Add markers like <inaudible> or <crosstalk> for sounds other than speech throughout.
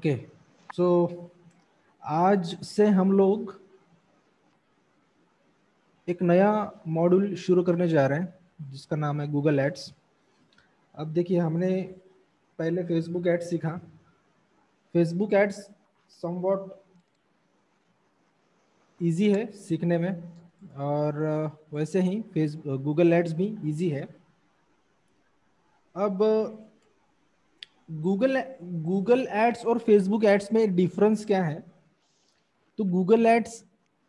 Okay so आज से हम लोग एक नया मॉड्यूल शुरू करने जा रहे हैं, जिसका नाम है गूगल एड्स अब देखिए, हमने पहले फेसबुक एड्स सीखा। फेसबुक एड्स समवॉट इजी है सीखने में, और, वैसे ही फेस गूगल एड्स भी इजी है। अब गूगल गूगल एड्स और फेसबुक एड्स में डिफरेंस क्या है? तो गूगल एड्स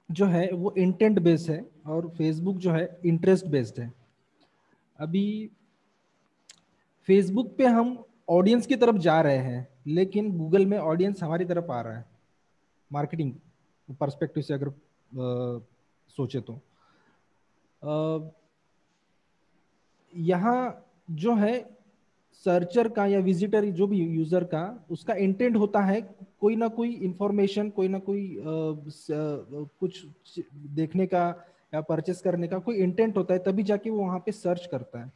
जो है वो इंटेंट बेस्ड है और फेसबुक जो है इंटरेस्ट बेस्ड है। अभी फेसबुक पे हम ऑडियंस की तरफ़ जा रहे हैं लेकिन गूगल में ऑडियंस हमारी तरफ़ आ रहा है। मार्केटिंग परस्पेक्टिव से अगर आ, सोचे तो। यहाँ जो है सर्चर का या विजिटर जो भी यूज़र का उसका इंटेंट होता है कोई ना कोई इंफॉर्मेशन कोई ना कोई आ, कुछ देखने का या परचेस करने का कोई इंटेंट होता है तभी जाके वो वहाँ पे सर्च करता है।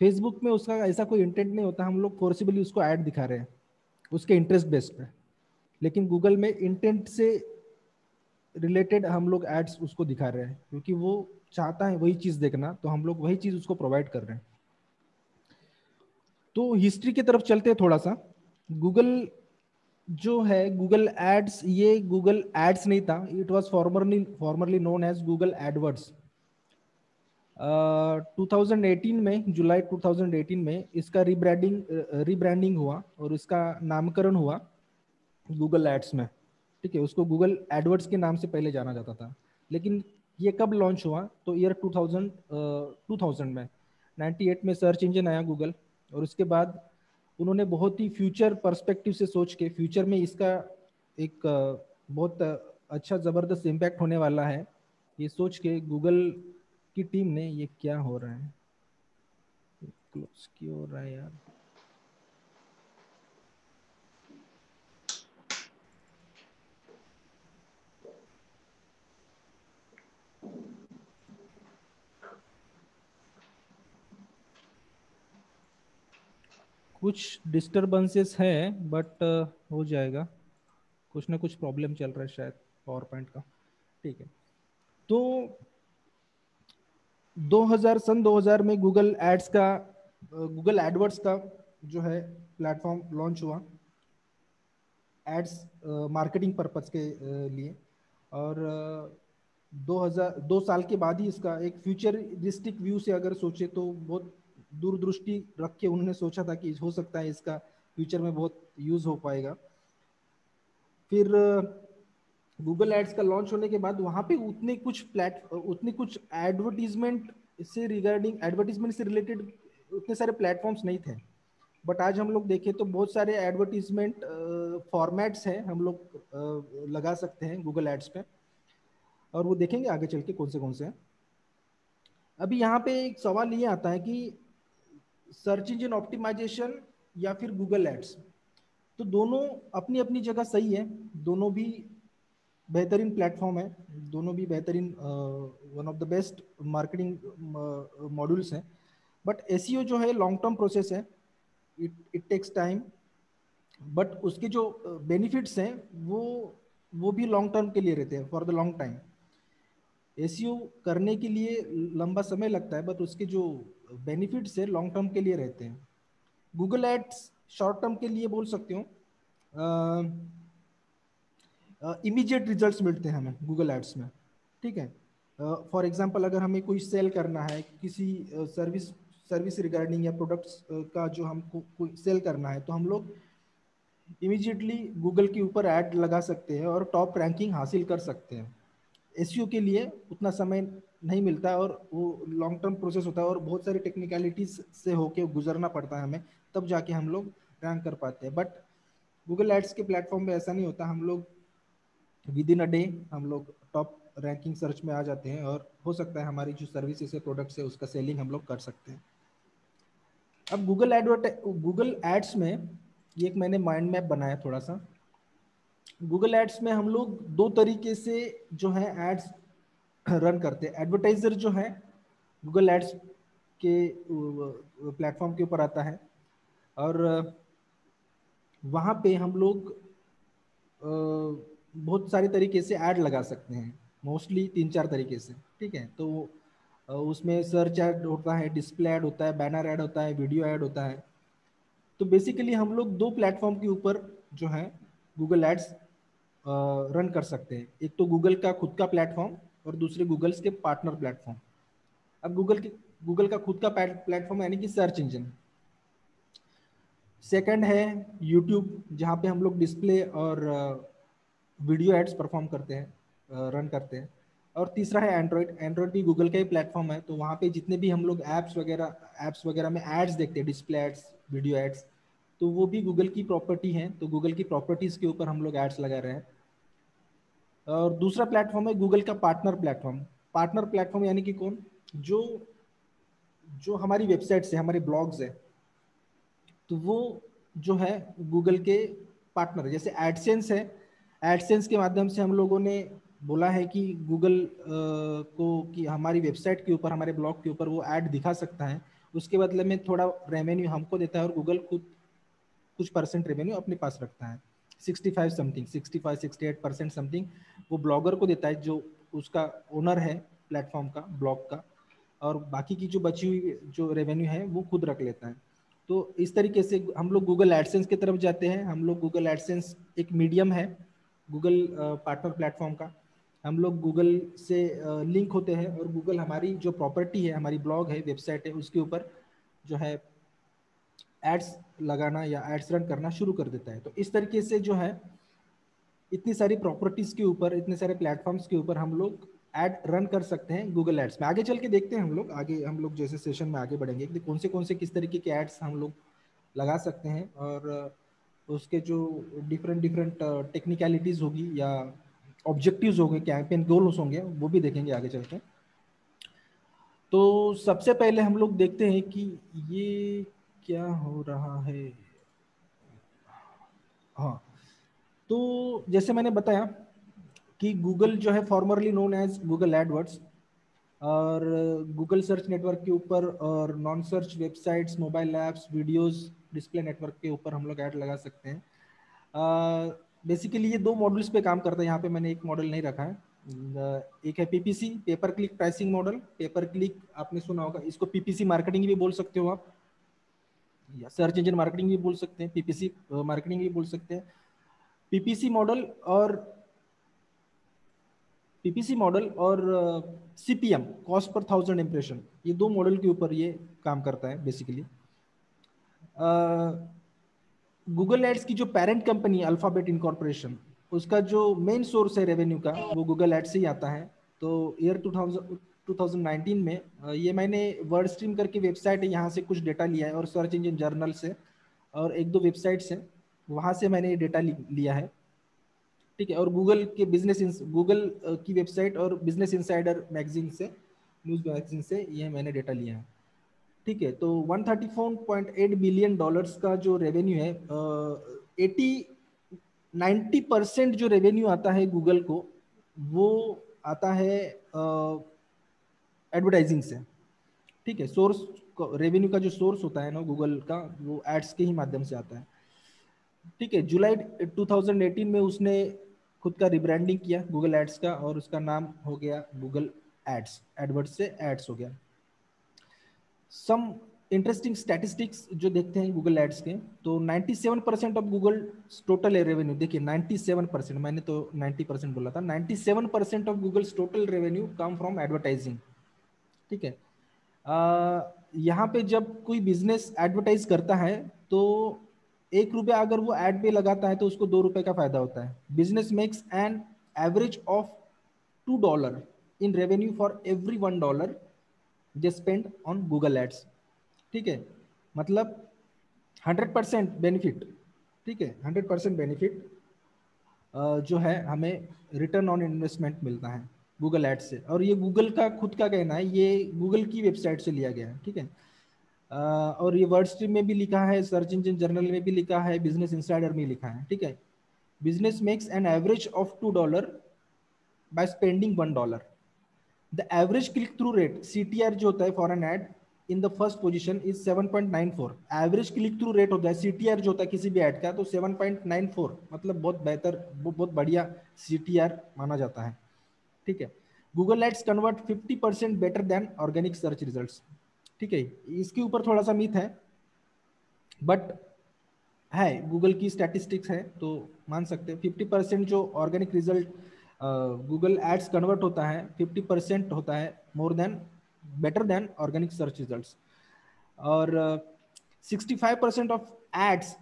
फेसबुक में उसका ऐसा कोई इंटेंट नहीं होता हम लोग फोर्सिबली उसको ऐड दिखा रहे हैं उसके इंटरेस्ट बेस्ड पे। लेकिन गूगल में इंटेंट से रिलेटेड हम लोग एड्स उसको दिखा रहे हैं क्योंकि वो चाहता है वही चीज़ देखना तो हम लोग वही चीज़ उसको प्रोवाइड कर रहे हैं। तो हिस्ट्री की तरफ़ चलते हैं थोड़ा सा। गूगल जो है गूगल एड्स ये गूगल एड्स नहीं था। It was formerly formerly known as Google AdWords 2018 में जुलाई 2018 में इसका रिब्रांडिंग रिब्रांडिंग हुआ और इसका नामकरण हुआ गूगल एड्स में। ठीक है उसको गूगल एडवर्ड्स के नाम से पहले जाना जाता था। लेकिन ये कब लॉन्च हुआ? तो ईयर 2000 uh, 2000 में। 98 में सर्च इंजन आया गूगल और उसके बाद उन्होंने बहुत ही फ्यूचर पर्सपेक्टिव से सोच के फ्यूचर में इसका एक बहुत अच्छा ज़बरदस्त इम्पैक्ट होने वाला है। ये सोच के गूगल की टीम ने ये क्या हो रहा है? क्लोज क्यों हो रहा है यार कुछ डिस्टर्बेंसेस है बट हो जाएगा। कुछ ना कुछ प्रॉब्लम चल रहा है शायद पावर पॉइंट का। ठीक है। तो 2000 सन 2000 में गूगल एड्स का गूगल uh, एडवर्ड्स का जो है प्लेटफॉर्म लॉन्च हुआ। एड्स मार्केटिंग पर्पज के uh, लिए। और uh, 2000 दो साल के बाद ही इसका एक फ्यूचरिस्टिक व्यू से अगर सोचे तो बहुत दूरदृष्टि रख के उन्होंने सोचा था कि हो सकता है इसका फ्यूचर में बहुत यूज़ हो पाएगा। फिर गूगल एड्स का लॉन्च होने के बाद वहाँ पे उतने कुछ प्लेट उतने कुछ एडवर्टीजमेंट से रिगार्डिंग एडवर्टीजमेंट से रिलेटेड उतने सारे प्लेटफॉर्म्स नहीं थे। बट आज हम लोग देखें तो बहुत सारे एडवर्टीजमेंट फॉर्मेट्स हैं, हम लोग लगा सकते हैं गूगल एड्स पे। और वो देखेंगे आगे चल के कौन से कौन से हैं। अभी यहाँ पे एक सवाल ये आता है कि सर्च इंजन ऑप्टिमाइजेशन या फिर गूगल एड्स तो दोनों अपनी अपनी जगह सही है, दोनों भी बेहतरीन प्लेटफॉर्म है, दोनों भी बेहतरीन one of the best marketing modules हैं। बट एस e जो है लॉन्ग टर्म प्रोसेस है it it takes time but उसके जो बेनिफिट्स हैं, वो वो भी लॉन्ग टर्म के लिए रहते हैं for the long time S करने के लिए लंबा समय लगता है बट उसके जो बेनिफिट्स है लॉन्ग टर्म के लिए रहते हैं। गूगल एड्स शॉर्ट टर्म के लिए बोल सकते हो। इमीडिएट रिजल्ट्स मिलते हैं हमें गूगल एड्स में ठीक है? फॉर uh, एग्जांपल अगर हमें कोई सेल करना है किसी सर्विस सर्विस रिगार्डिंग या प्रोडक्ट्स का जो हमको कोई सेल करना है तो हम लोग इमीडिएटली गूगल के ऊपर ऐड लगा सकते हैं और टॉप रैंकिंग हासिल कर सकते हैं। एस के लिए उतना समय नहीं मिलता और वो लॉन्ग टर्म प्रोसेस होता है और बहुत सारी टेक्निकलिटीज से होके गुजरना पड़ता है हमें, तब जाके हम लोग रैंक कर पाते हैं। बट गूगल एड्स के प्लेटफॉर्म पे ऐसा नहीं होता, हम लोग विद इन अ डे हम लोग टॉप रैंकिंग सर्च में आ जाते हैं और हो सकता है हमारी जो सर्विसेज़ है प्रोडक्ट्स है उसका सेलिंग हम लोग कर सकते हैं। अब गूगल एडवर्टाइज गूगल एड्स में ये एक मैंने माइंड मैप बनाया थोड़ा सा। गूगल एड्स में हम लोग दो तरीके से जो है एड्स रन करते हैं। एडवर्टाइजर जो है गूगल एड्स के प्लेटफॉर्म के ऊपर आता है। और वहाँ पे हम लोग बहुत सारे तरीके से ऐड लगा सकते हैं। मोस्टली तीन चार तरीके से, ठीक है? तो उसमें सर्च ऐड होता है डिस्प्ले ऐड होता है बैनर ऐड होता है वीडियो ऐड होता है। तो बेसिकली हम लोग दो प्लेटफॉर्म के ऊपर जो है गूगल एड्स रन कर सकते हैं। एक तो गूगल का खुद का प्लेटफॉर्म और दूसरे गूगल्स के पार्टनर प्लेटफॉर्म अब गूगल के गूगल का खुद का प्लेटफॉर्म यानी कि सर्च इंजन सेकंड है यूट्यूब जहाँ पे हम लोग डिस्प्ले और वीडियो एड्स परफॉर्म करते हैं रन करते हैं। और तीसरा है एंड्रॉयड एंड्रॉयड भी गूगल का ही प्लेटफॉर्म है तो वहाँ पे जितने भी हम लोग ऐप्स वगैरह ऐप्स वगैरह में एड्स देखते हैं डिस्प्ले एड्स वीडियो एड्स तो वो भी गूगल की प्रॉपर्टी है तो गूगल की प्रॉपर्टीज़ के ऊपर हम लोग एड्स लगा रहे हैं। और दूसरा प्लेटफॉर्म है गूगल का पार्टनर प्लेटफॉर्म पार्टनर प्लेटफॉर्म यानी कि कौन? जो जो हमारी वेबसाइट है, हमारे ब्लॉग्स है तो वो जो है गूगल के पार्टनर जैसे एडसेंस है एडसेंस के माध्यम से हम लोगों ने बोला है कि गूगल को कि हमारी वेबसाइट के ऊपर, हमारे ब्लॉग के ऊपर वो ऐड दिखा सकता है। उसके बदले में थोड़ा रेवेन्यू हमको देता है और गूगल खुद कुछ परसेंट रेवेन्यू अपने पास रखता है। 65 समथिंग 65 68 परसेंट समथिंग वो ब्लॉगर को देता है जो उसका ओनर है प्लेटफॉर्म का ब्लॉग का, और बाकी की जो बची हुई, जो रेवेन्यू है वो खुद रख लेता है। तो इस तरीके से हम लोग गूगल एडसेंस की तरफ़ जाते हैं। हम लोग गूगल एडसेंस एक मीडियम है गूगल पार्टनर प्लेटफॉर्म का। हम लोग गूगल से लिंक होते हैं और गूगल हमारी जो प्रॉपर्टी है, हमारी ब्लॉग है वेबसाइट है, उसके ऊपर जो है एड्स लगाना या एड्स रन करना शुरू कर देता है। तो इस तरीके से जो है, इतनी सारी प्रॉपर्टीज़ के ऊपर, इतने सारे प्लेटफॉर्म्स के ऊपर हम लोग एड रन कर सकते हैं गूगल एड्स में। आगे चल के देखते हैं हम लोग। आगे हम लोग जैसे सेशन में आगे बढ़ेंगे कि कौन से कौन से, किस तरीके के एड्स हम लोग लगा सकते हैं और उसके जो डिफरेंट डिफरेंट टेक्निकलिटीज़ होगी या ऑब्जेक्टिव्स होंगे कैंपेन गोल्स होंगे, वो भी देखेंगे आगे चल के। तो सबसे पहले हम लोग देखते हैं कि ये क्या हो रहा है? हाँ तो जैसे मैंने बताया कि गूगल जो है formerly known as Google AdWords और गूगल सर्च नेटवर्क के ऊपर और non search websites mobile apps videos display network के ऊपर हम लोग ऐड लगा सकते हैं। बेसिकली ये दो मॉडल्स पे काम करता है। यहाँ पे मैंने एक मॉडल नहीं रखा है। एक है PPC pay per click pricing model pay per click आपने सुना होगा, इसको पीपीसी मार्केटिंग भी बोल सकते हो आप। या सर्च इंजन मार्केटिंग भी बोल सकते हैं पीपीसी मार्केटिंग भी बोल सकते हैं। पीपीसी मॉडल और पीपीसी मॉडल और CPM cost per thousand impression ये दो मॉडल के ऊपर ये काम करता है बेसिकली गूगल एड्स की जो पेरेंट कंपनी अल्फ़ाबेट इनकॉर्पोरेशन उसका जो मेन सोर्स है रेवेन्यू का, वो गूगल एड्स से ही आता है। तो ईयर 2000 2019 में ये मैंने वर्ड स्ट्रीम करके वेबसाइट है यहाँ से कुछ डेटा लिया है और सर्च इंजन जर्नल से और एक दो वेबसाइट्स हैं, वहाँ से मैंने ये डेटा लिया है। ठीक है, और गूगल के बिज़नेस गूगल की वेबसाइट और बिज़नेस इंसाइडर मैगजीन से न्यूज़ मैगजीन से ये मैंने डेटा लिया है। ठीक है तो 134.8 बिलियन डॉलर्स का जो रेवेन्यू है एटी नाइन्टी परसेंट जो रेवेन्यू आता है गूगल को, वो आता है एडवर्टाइजिंग से। ठीक है सोर्स रेवेन्यू का जो सोर्स होता है ना गूगल का, वो एड्स के ही माध्यम से आता है। ठीक है, जुलाई 2018 में उसने खुद का रिब्रांडिंग किया गूगल एड्स का, और उसका नाम हो गया गूगल एड्स एडवर्ड से एड्स हो गया। सम इंटरेस्टिंग स्टैटिस्टिक्स जो देखते हैं गूगल एड्स के तो 97 percent of Google total revenue देखिए 97 परसेंट मैंने तो 90 परसेंट बोला था 97 percent of Google total revenue come from advertising ठीक है? यहाँ पे जब कोई बिज़नेस एडवर्टाइज करता है तो एक रुपया अगर वो एड पे लगाता है तो उसको दो रुपए का फ़ायदा होता है। Business makes an average of two dollar in revenue for every one dollar they spend on Google ads ठीक है? मतलब हंड्रेड परसेंट बेनिफिट ठीक है? हंड्रेड परसेंट बेनिफिट जो है, हमें रिटर्न ऑन इन्वेस्टमेंट मिलता है। गूगल एड से। और ये गूगल का, खुद का कहना है, ये गूगल की वेबसाइट से लिया गया है, ठीक है? और ये वर्ड स्ट्रीम में भी लिखा है सर्च इंजन जर्नल में भी लिखा है बिज़नेस इंसाइडर में लिखा है, ठीक है? Business makes an average of two dollar by spending one dollar the average click through rate see जो होता है for an ad in the first position is 7.94 average click through rate होता है सीटीआर जो होता है किसी भी ऐड का तो 7.94 मतलब बहुत बेहतर, बहुत बढ़िया सीटीआर माना जाता है। ठीक है? Google ads convert 50 percent better than organic search results ठीक है? इसके ऊपर थोड़ा सा मिथ है बट है गूगल की स्टैटिस्टिक्स है तो मान सकते हैं। फिफ्टी परसेंट जो organic result Google ads convert होता है फिफ्टी परसेंट होता है more than better than organic search results और sixty five percent of ads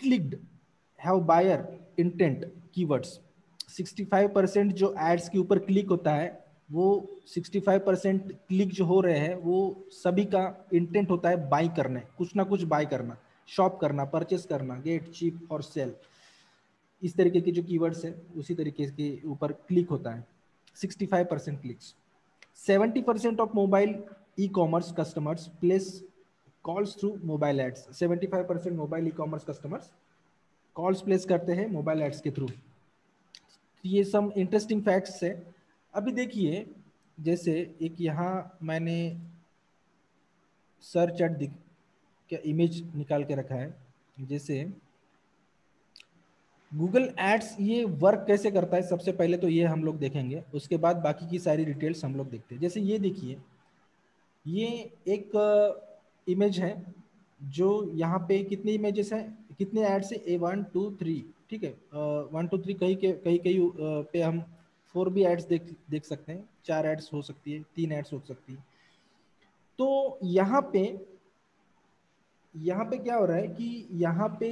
clicked have buyer intent keywords 65 percent जो एड्स के ऊपर क्लिक होता है, वो 65 परसेंट क्लिक जो हो रहे हैं, वो सभी का इंटेंट होता है बाई करने कुछ ना कुछ बाई करना शॉप करना परचेस करना गेट चीप और सेल इस तरीके के जो कीवर्ड्स है, उसी तरीके के ऊपर क्लिक होता है। 65 percent clicks 70 percent of mobile e commerce customers place calls through mobile ads 75 percent mobile e commerce customers calls place करते हैं मोबाइल एड्स के थ्रू ये सम इंटरेस्टिंग फैक्ट्स है। अभी देखिए, जैसे एक यहाँ मैंने सर्च एट दिख, क्या इमेज निकाल के रखा है। जैसे गूगल एड्स ये वर्क कैसे करता है? सबसे पहले तो ये हम लोग देखेंगे, उसके बाद बाकी की सारी डिटेल्स हम लोग देखते हैं। जैसे ये देखिए, ये एक इमेज है, जो यहाँ पे कितने इमेजेस हैं? कितने एड्स है? ए वन टू थ्री ठीक है? वन टू थ्री कहीं के कहीं कहीं पे हम फोर भी एड्स देख देख सकते हैं। चार एड्स हो सकती है, तीन एड्स हो सकती है। तो यहाँ पे यहाँ पे क्या हो रहा है कि यहाँ पे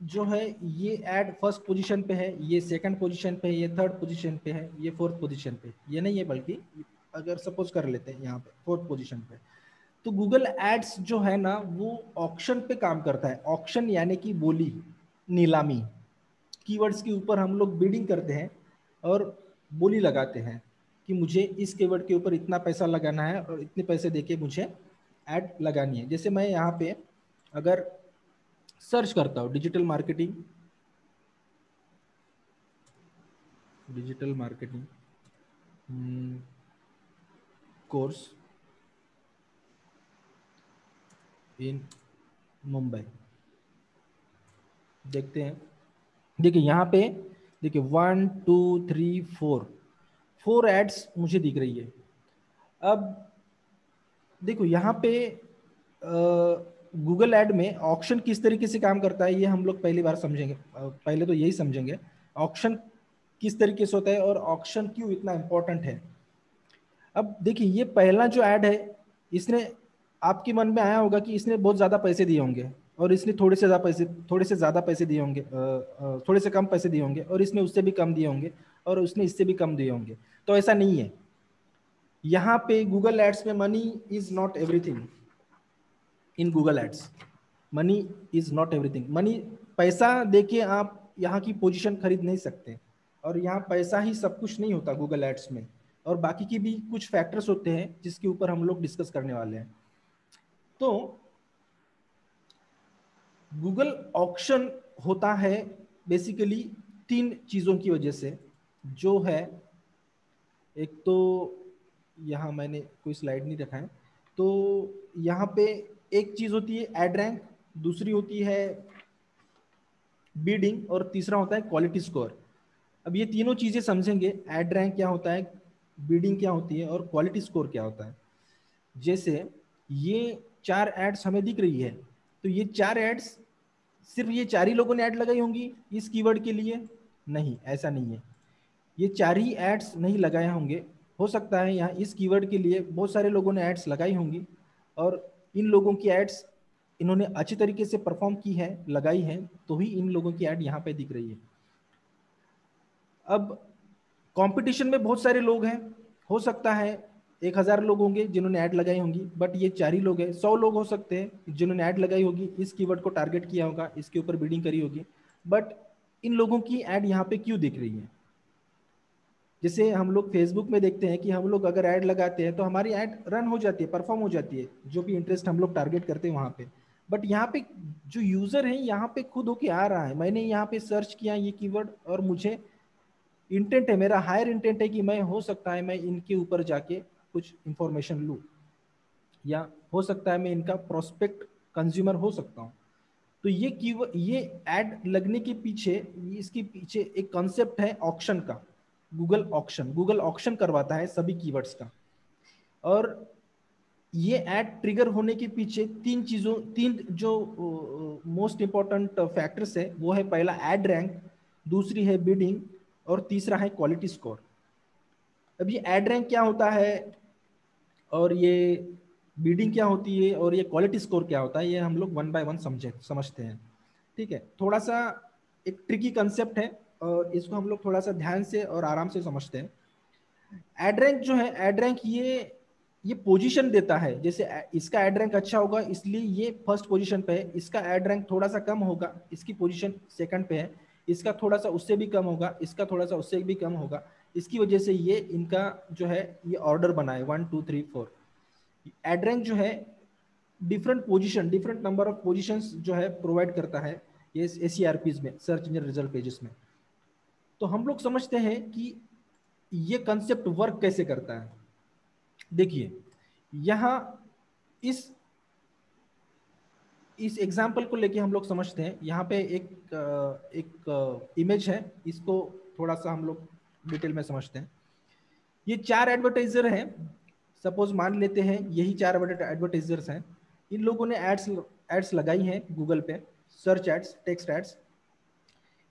जो है, ये एड फ़र्स्ट पोजीशन पे है, ये सेकंड पोजीशन पे है, ये थर्ड पोजीशन पे है, ये फोर्थ पोजीशन पे ये नहीं है बल्कि, अगर सपोज़ कर लेते हैं यहाँ पे फोर्थ पोजीशन पे। तो गूगल एड्स जो है ना, वो ऑक्शन पे काम करता है। ऑक्शन यानी कि बोली, नीलामी। कीवर्ड्स के ऊपर हम लोग बिडिंग करते हैं और बोली लगाते हैं कि मुझे इस कीवर्ड के ऊपर इतना पैसा लगाना है और इतने पैसे देके मुझे ऐड लगानी है। जैसे मैं यहाँ पे अगर सर्च करता हूँ digital marketing digital marketing course in Mumbai देखते हैं। देखिए यहाँ पे, देखिए one two three four four ads मुझे दिख रही है। अब देखो यहाँ पे गूगल एड में ऑप्शन किस तरीके से काम करता है, ये हम लोग पहली बार समझेंगे। पहले तो यही समझेंगे। ऑप्शन किस तरीके से होता है और ऑप्शन क्यों इतना इम्पोर्टेंट है? अब देखिए ये पहला जो ऐड है, इसने, आपके मन में आया होगा कि इसने बहुत ज़्यादा पैसे दिए होंगे। और इसने थोड़े से ज़्यादा पैसे, थोड़े से ज़्यादा पैसे दिए होंगे थोड़े से कम पैसे दिए होंगे और इसने उससे भी कम दिए होंगे और उसने इससे भी कम दिए होंगे। तो ऐसा नहीं है। यहाँ पे गूगल एड्स में money is not everything in Google ads money is not everything money पैसा देके आप यहाँ की पोजीशन खरीद नहीं सकते और यहाँ पैसा ही सब कुछ नहीं होता गूगल एड्स में। और बाकी की भी कुछ फैक्टर्स होते हैं जिसके ऊपर हम लोग डिस्कस करने वाले हैं। तो गूगल ऑक्शन होता है बेसिकली तीन चीज़ों की वजह से, जो है, एक तो यहाँ मैंने कोई स्लाइड नहीं रखा है तो यहाँ पे एक चीज़ होती है एड रैंक दूसरी होती है बीडिंग और तीसरा होता है क्वालिटी स्कोर अब ये तीनों चीज़ें समझेंगे एड रैंक क्या होता है बीडिंग क्या होती है और क्वालिटी स्कोर क्या होता है. जैसे ये चार एड्स हमें दिख रही है तो ये चार एड्स सिर्फ़ ये चार ही लोगों ने ऐड लगाई होंगी इस कीवर्ड के लिए? नहीं, ऐसा नहीं है। ये चार ही एड्स नहीं लगाए होंगे। हो सकता है यहाँ इस कीवर्ड के लिए बहुत सारे लोगों ने एड्स लगाई होंगी और इन लोगों की एड्स इन्होंने अच्छी तरीके से परफॉर्म की है, लगाई है तो ही इन लोगों की एड यहाँ पे दिख रही है। अब कंपटीशन में बहुत सारे लोग हैं। हो सकता है एक हज़ार लोग होंगे जिन्होंने ऐड लगाई होंगी बट ये चार ही लोग हैं। सौ लोग हो सकते हैं जिन्होंने ऐड लगाई होगी, इस कीवर्ड को टारगेट किया होगा, इसके ऊपर बिडिंग करी होगी। बट इन लोगों की ऐड यहाँ पे क्यों दिख रही है? जैसे हम लोग फेसबुक में देखते हैं कि हम लोग अगर ऐड लगाते हैं तो हमारी ऐड रन हो जाती है परफॉर्म हो जाती है, जो भी इंटरेस्ट हम लोग टारगेट करते हैं वहाँ पे। बट यहाँ पे जो यूज़र है, यहाँ पे खुद होके आ रहा है। मैंने यहाँ पे सर्च किया ये कीवर्ड और मुझे इंटेंट है, मेरा हायर इंटेंट है कि मैं हो सकता है मैं इनके ऊपर जाके कुछ इंफॉर्मेशन लू। या हो सकता है मैं इनका प्रोस्पेक्ट कंज्यूमर हो सकता हूँ। तो ये की ये एड लगने के पीछे, इसके पीछे एक कॉन्सेप्ट है ऑक्शन का। गूगल ऑक्शन गूगल ऑक्शन करवाता है सभी कीवर्ड्स का। और ये एड ट्रिगर होने के पीछे तीन चीज़ों, तीन जो मोस्ट इंपॉर्टेंट फैक्टर्स है, वो है पहला एड रैंक दूसरी है बिडिंग और तीसरा है क्वालिटी स्कोर अब ये एड रैंक क्या होता है? और ये बीडिंग क्या होती है और ये क्वालिटी स्कोर क्या होता है, ये हम लोग वन बाय वन समझे, समझते हैं। ठीक है, थोड़ा सा एक ट्रिकी कंसेप्ट है और इसको हम लोग थोड़ा सा ध्यान से और आराम से समझते हैं। एड रैंक जो है एड रैंक ये ये पोजीशन देता है। जैसे इसका एड रैंक अच्छा होगा, इसलिए ये फ़र्स्ट पोजीशन पे है। इसका एड रैंक थोड़ा सा कम होगा, इसकी पोजीशन सेकंड पे है। इसका थोड़ा सा उससे भी कम होगा, इसका थोड़ा सा उससे भी कम होगा। इसकी वजह से ये इनका जो है, ये ऑर्डर बना है one two three four ad rank जो है different position different number of positions जो है प्रोवाइड करता है ये एस में सर्च इंजन रिज़ल्ट पेजेस में। तो हम लोग समझते हैं कि ये कंसेप्ट वर्क कैसे करता है। देखिए, यहाँ इस इस एग्ज़ाम्पल को लेके हम लोग समझते हैं। यहाँ पे एक एक इमेज है, इसको थोड़ा सा हम लोग डिटेल में समझते हैं। ये चार एडवर्टाइजर हैं। सपोज़ मान लेते हैं, यही चार एडवर्टाइजर्स हैं। इन लोगों ने एड्स एड्स लगाई हैं गूगल पे। सर्च एड्स टेक्स्ट एड्स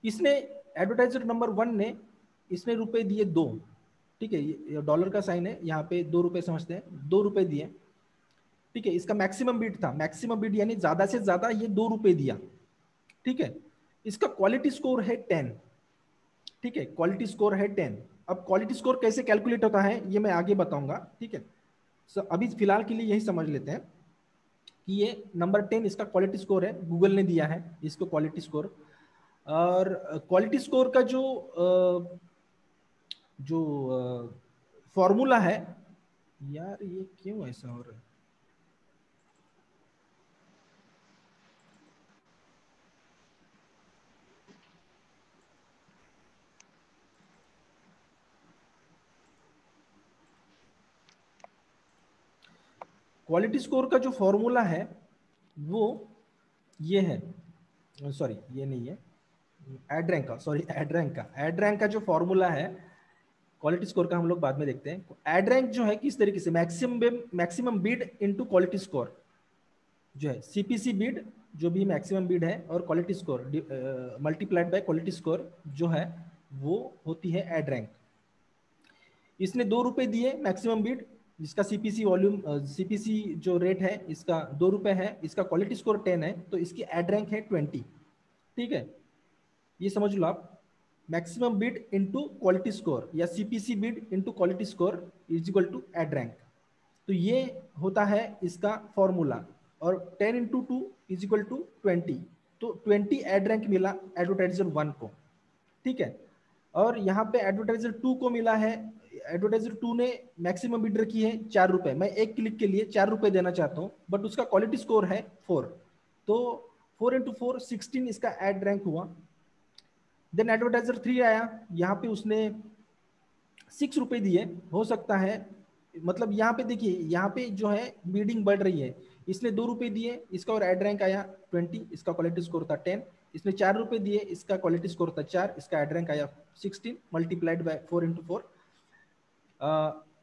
इसने एडवर्टाइजर नंबर वन ने इसने रुपए दिए दो। ठीक है, ये डॉलर का साइन है, यहाँ पे दो रुपए समझते हैं। दो रुपए दिए। ठीक है, इसका मैक्सिमम बीट था। मैक्सिमम बीट यानी ज़्यादा से ज़्यादा ये दो रुपए दिया। ठीक है, इसका क्वालिटी स्कोर है टेन ठीक है क्वालिटी स्कोर है टेन अब क्वालिटी स्कोर कैसे कैलकुलेट होता है, ये मैं आगे बताऊँगा, ठीक है? सो अभी फ़िलहाल के लिए यही समझ लेते हैं कि ये नंबर टेन इसका क्वालिटी स्कोर है गूगल ने दिया है इसको क्वालिटी स्कोर और क्वालिटी स्कोर का जो जो फॉर्मूला है, यार ये क्यों ऐसा हो रहा है? क्वालिटी स्कोर का जो फॉर्मूला है, वो ये है सॉरी ये नहीं है एड रैंक का सॉरी एड रैंक का एड रैंक का जो फॉर्मूला है क्वालिटी स्कोर का हम लोग बाद में देखते हैं। एड रैंक जो है किस तरीके से maximum maximum bid into quality score जो है सीपीसी बीड जो भी मैक्सिमम बीड है और quality score multiplied by quality score जो है, वो होती है एड रैंक इसने दो रुपए दिए मैक्सिमम बीड जिसका सीपीसी वॉल्यूम सीपीसी जो रेट है, इसका दो रुपए है, इसका क्वालिटी स्कोर टेन है तो इसकी एड रैंक है ट्वेंटी ठीक है? ये समझ लो आप. Maximum bid into quality score या CPC bid into quality score is equal to ad rank तो ये होता है इसका फॉर्मूला और ten into two is equal to twenty तो ट्वेंटी एड रैंक मिला एडवर्टाइजर वन को. ठीक है? और यहाँ पे एडवर्टाइजर टू को मिला है एडवर्टाइजर टू ने मैक्सिमम बिड रखी है चार रुपए। मैं एक क्लिक के लिए चार रुपए देना चाहता हूँ बट उसका क्वालिटी स्कोर है फोर तो फोर इंटू फोर सिक्सटीन इसका एड रैंक हुआ। देन एडवर्टाइजर थ्री आया। यहाँ पे उसने सिक्स रुपए दिए। हो सकता है मतलब यहाँ पे देखिए, यहाँ पे जो है बीडिंग बढ़ रही है। इसने दो रुपए दिए, इसका और एड रैंक आया ट्वेंटी इसका क्वालिटी स्कोर था टेन इसने चार रुपए दिए, इसका क्वालिटी स्कोर था चार, इसका एड रैंक आया sixteen multiplied by four into four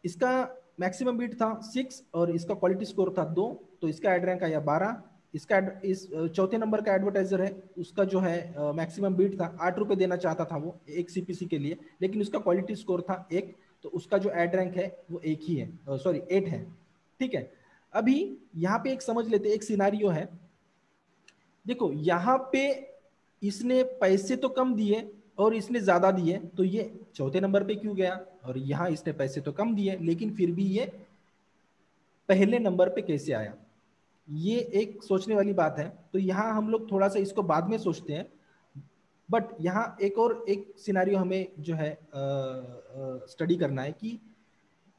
इसका मैक्सिमम बीट था सिक्स और इसका क्वालिटी स्कोर था दो तो इसका एड रैंक आया बारह। इसका इस चौथे नंबर का एडवर्टाइजर है, उसका जो है मैक्सिमम बीट था, आठ रुपए देना चाहता था वो, एक सीपीसी के लिए, लेकिन उसका क्वालिटी स्कोर था एक तो उसका जो एड रैंक है वो एक ही है सॉरी एट है। ठीक है? अभी यहाँ पे एक समझ लेते एक सिनारियो है। देखो, यहाँ पे इसने पैसे तो कम दिए और इसने ज़्यादा दिए तो ये चौथे नंबर पे क्यों गया? और यहाँ इसने पैसे तो कम दिए, लेकिन फिर भी ये पहले नंबर पे कैसे आया? ये एक सोचने वाली बात है। तो यहाँ हम लोग थोड़ा सा इसको बाद में सोचते हैं। बट यहाँ एक और एक सिनारियो हमें जो है स्टडी करना है कि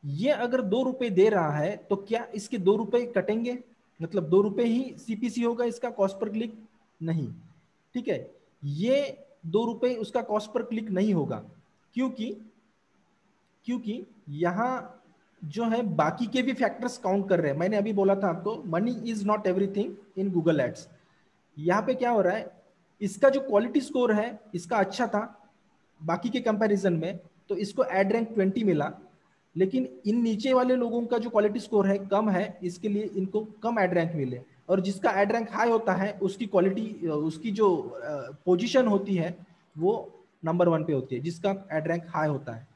ये अगर दो रुपए दे रहा है तो क्या इसके दो रुपए कटेंगे? मतलब दो रुपए ही सीपीसी होगा इसका कॉस्ट पर क्लिक नहीं। ठीक है? ये दो रुपए उसका कॉस्ट पर क्लिक नहीं होगा। क्योंकि क्योंकि यहाँ जो है बाकी के भी फैक्टर्स काउंट कर रहे हैं। मैंने अभी बोला था आपको money is not everything in Google ads यहाँ पे क्या हो रहा है, इसका जो क्वालिटी स्कोर है, इसका अच्छा था बाकी के कंपैरिजन में तो इसको एड रैंक ट्वेंटी मिला। लेकिन इन नीचे वाले लोगों का जो क्वालिटी स्कोर है, कम है, इसके लिए इनको कम एड रैंक मिले। और जिसका एड रैंक हाई होता है, उसकी क्वालिटी उसकी जो पोजीशन होती है, वो नंबर वन पे होती है, जिसका एड रैंक हाई होता है।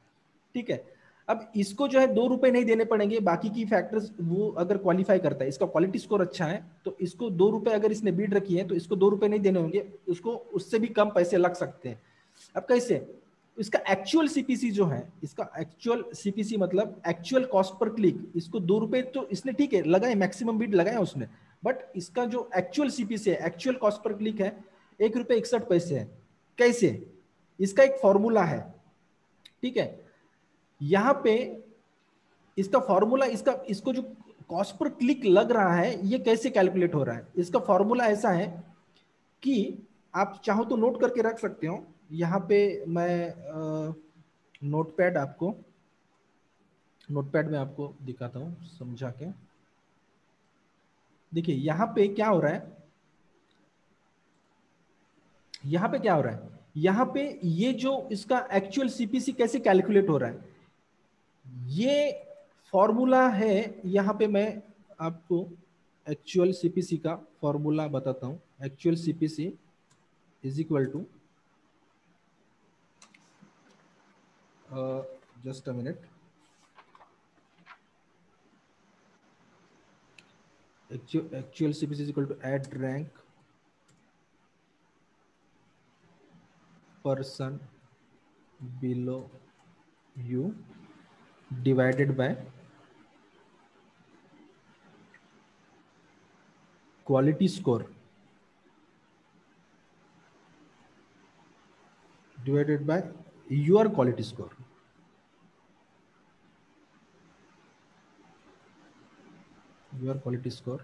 ठीक है? अब इसको जो है दो रुपए नहीं देने पड़ेंगे, बाकी की फैक्टर्स वो अगर क्वालिफाई करता है, इसका क्वालिटी स्कोर अच्छा है तो इसको दो रुपए अगर इसने बीड रखी है तो इसको दो रुपए नहीं देने होंगे, उसको, उससे भी कम पैसे लग सकते हैं। अब कैसे? इसका एक्चुअल सीपीसी जो है, इसका एक्चुअल सीपीसी मतलब एक्चुअल कॉस्ट पर क्लिक इसको दो रुपए तो इसने ठीक है, लगाए मैक्सिमम बीड लगाया उसने बट इसका जो एक्चुअल सीपीसी है एक्चुअल कॉस्ट पर क्लिक है, एक रुपए इकसठ पैसे है। कैसे? इसका एक फॉर्मूला है, ठीक है? यहाँ पे इसका फॉर्मूला इसका, इसको जो कॉस्ट पर क्लिक लग रहा है, ये कैसे कैलकुलेट हो रहा है? इसका फॉर्मूला ऐसा है कि आप चाहो तो नोट करके रख सकते हो। यहाँ पे मैं नोटपैड आपको नोटपैड में आपको दिखाता हूँ, समझा के। देखिए, यहाँ पे क्या हो रहा है? यहाँ पे क्या हो रहा है? यहाँ पे ये जो इसका एक्चुअल सीपीसी कैसे कैलकुलेट हो रहा है? ये फॉर्मूला है, यहाँ पे मैं आपको एक्चुअल सीपीसी का फॉर्मूला बताता हूँ। Actual CPC is equal to just a minute actual CPC is equal to add rank person below you. Divided by quality score divided by your quality score your quality score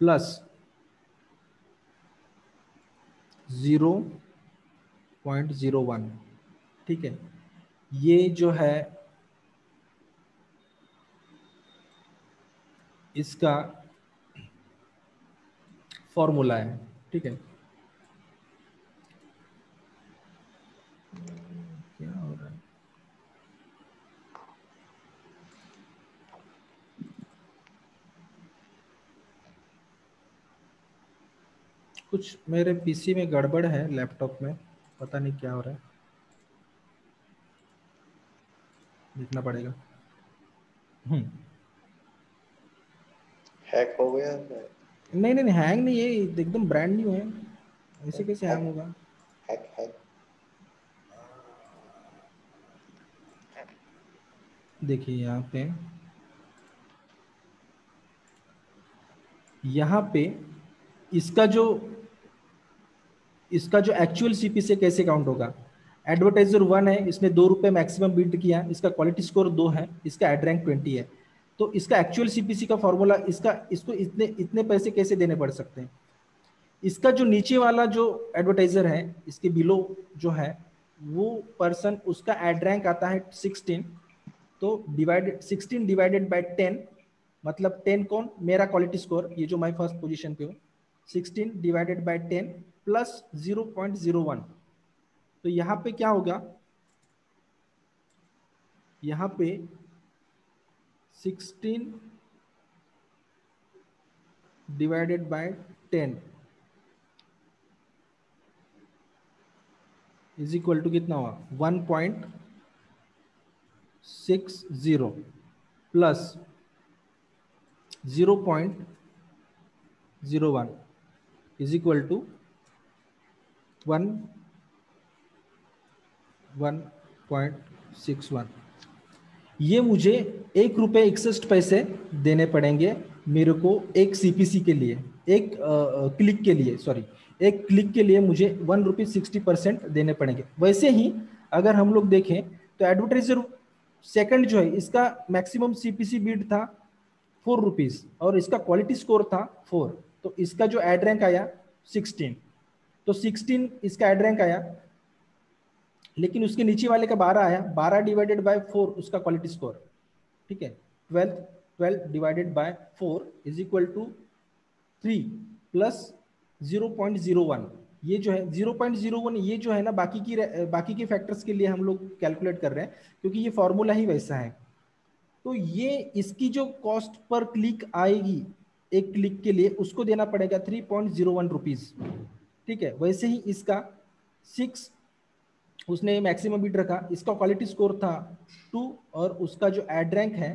plus zero point zero one ठीक है ये जो है, इसका formula है, ठीक है? क्या हो रहा है? कुछ मेरे पीसी में गड़बड़ है लैपटॉप में, पता नहीं क्या हो रहा है। देखना पड़ेगा। हम्म। हैक हो गया? नहीं नहीं हैंग नहीं है एकदम ब्रांड न्यू है। ऐसे कैसे हैंग होगा? हैक हैक देखिए यहाँ पे। यहाँ पे इसका जो इसका जो एक्चुअल सीपी से कैसे काउंट होगा? एडवर्टाइजर वन है, इसने दो रुपए मैक्सिमम बिल्ड किया, इसका क्वालिटी स्कोर दो है, इसका एड रैंक ट्वेंटी है। तो इसका एक्चुअल सीपीसी का फॉर्मूला इसका, इसको इतने इतने पैसे कैसे देने पड़ सकते हैं? इसका जो नीचे वाला जो एडवर्टाइजर है, इसके बिलो जो है, वो पर्सन उसका एड रैंक आता है सिक्सटीन तो divided sixteen divided by ten मतलब टेन कौन? मेरा क्वालिटी स्कोर ये जो मैं फ़र्स्ट पोजीशन पे हूँ। Sixteen divided by ten plus zero point zero one तो यहाँ पे क्या होगा? यहाँ पे 16 divided by 10 is equal to कितना हुआ? 1.60 plus 0.01 is equal to one 1.61 ये मुझे एक रुपये इकसठ पैसे देने पड़ेंगे मेरे को एक सीपीसी के लिए एक आ, क्लिक के लिए सॉरी एक क्लिक के लिए मुझे वन रुपी सिक्सटी परसेंट देने पड़ेंगे। वैसे ही अगर हम लोग देखें तो एडवर्टाइजर सेकंड जो है इसका मैक्सिमम सीपीसी बीड था फोर रुपीज़ और इसका क्वालिटी स्कोर था फोर तो इसका जो एड रैंक आया सिक्सटीन तो सिक्सटीन इसका एड रैंक आया लेकिन उसके नीचे वाले का बारह आया, बारह डिवाइडेड बाय फोर उसका क्वालिटी स्कोर ठीक है? Twelve twelve divided by four is equal to three plus zero point zero one ये जो है ज़ीरो पॉइंट ज़ीरो वन ये जो है ना, बाकी की बाकी के फैक्टर्स के लिए हम लोग कैलकुलेट कर रहे हैं, क्योंकि ये फॉर्मूला ही वैसा है। तो ये इसकी जो कॉस्ट पर क्लिक आएगी एक क्लिक के लिए, उसको देना पड़ेगा three point zero one rupees ठीक है? वैसे ही इसका सिक्स उसने मैक्सिमम बीट रखा। इसका क्वालिटी स्कोर था टू और उसका जो एड रैंक है,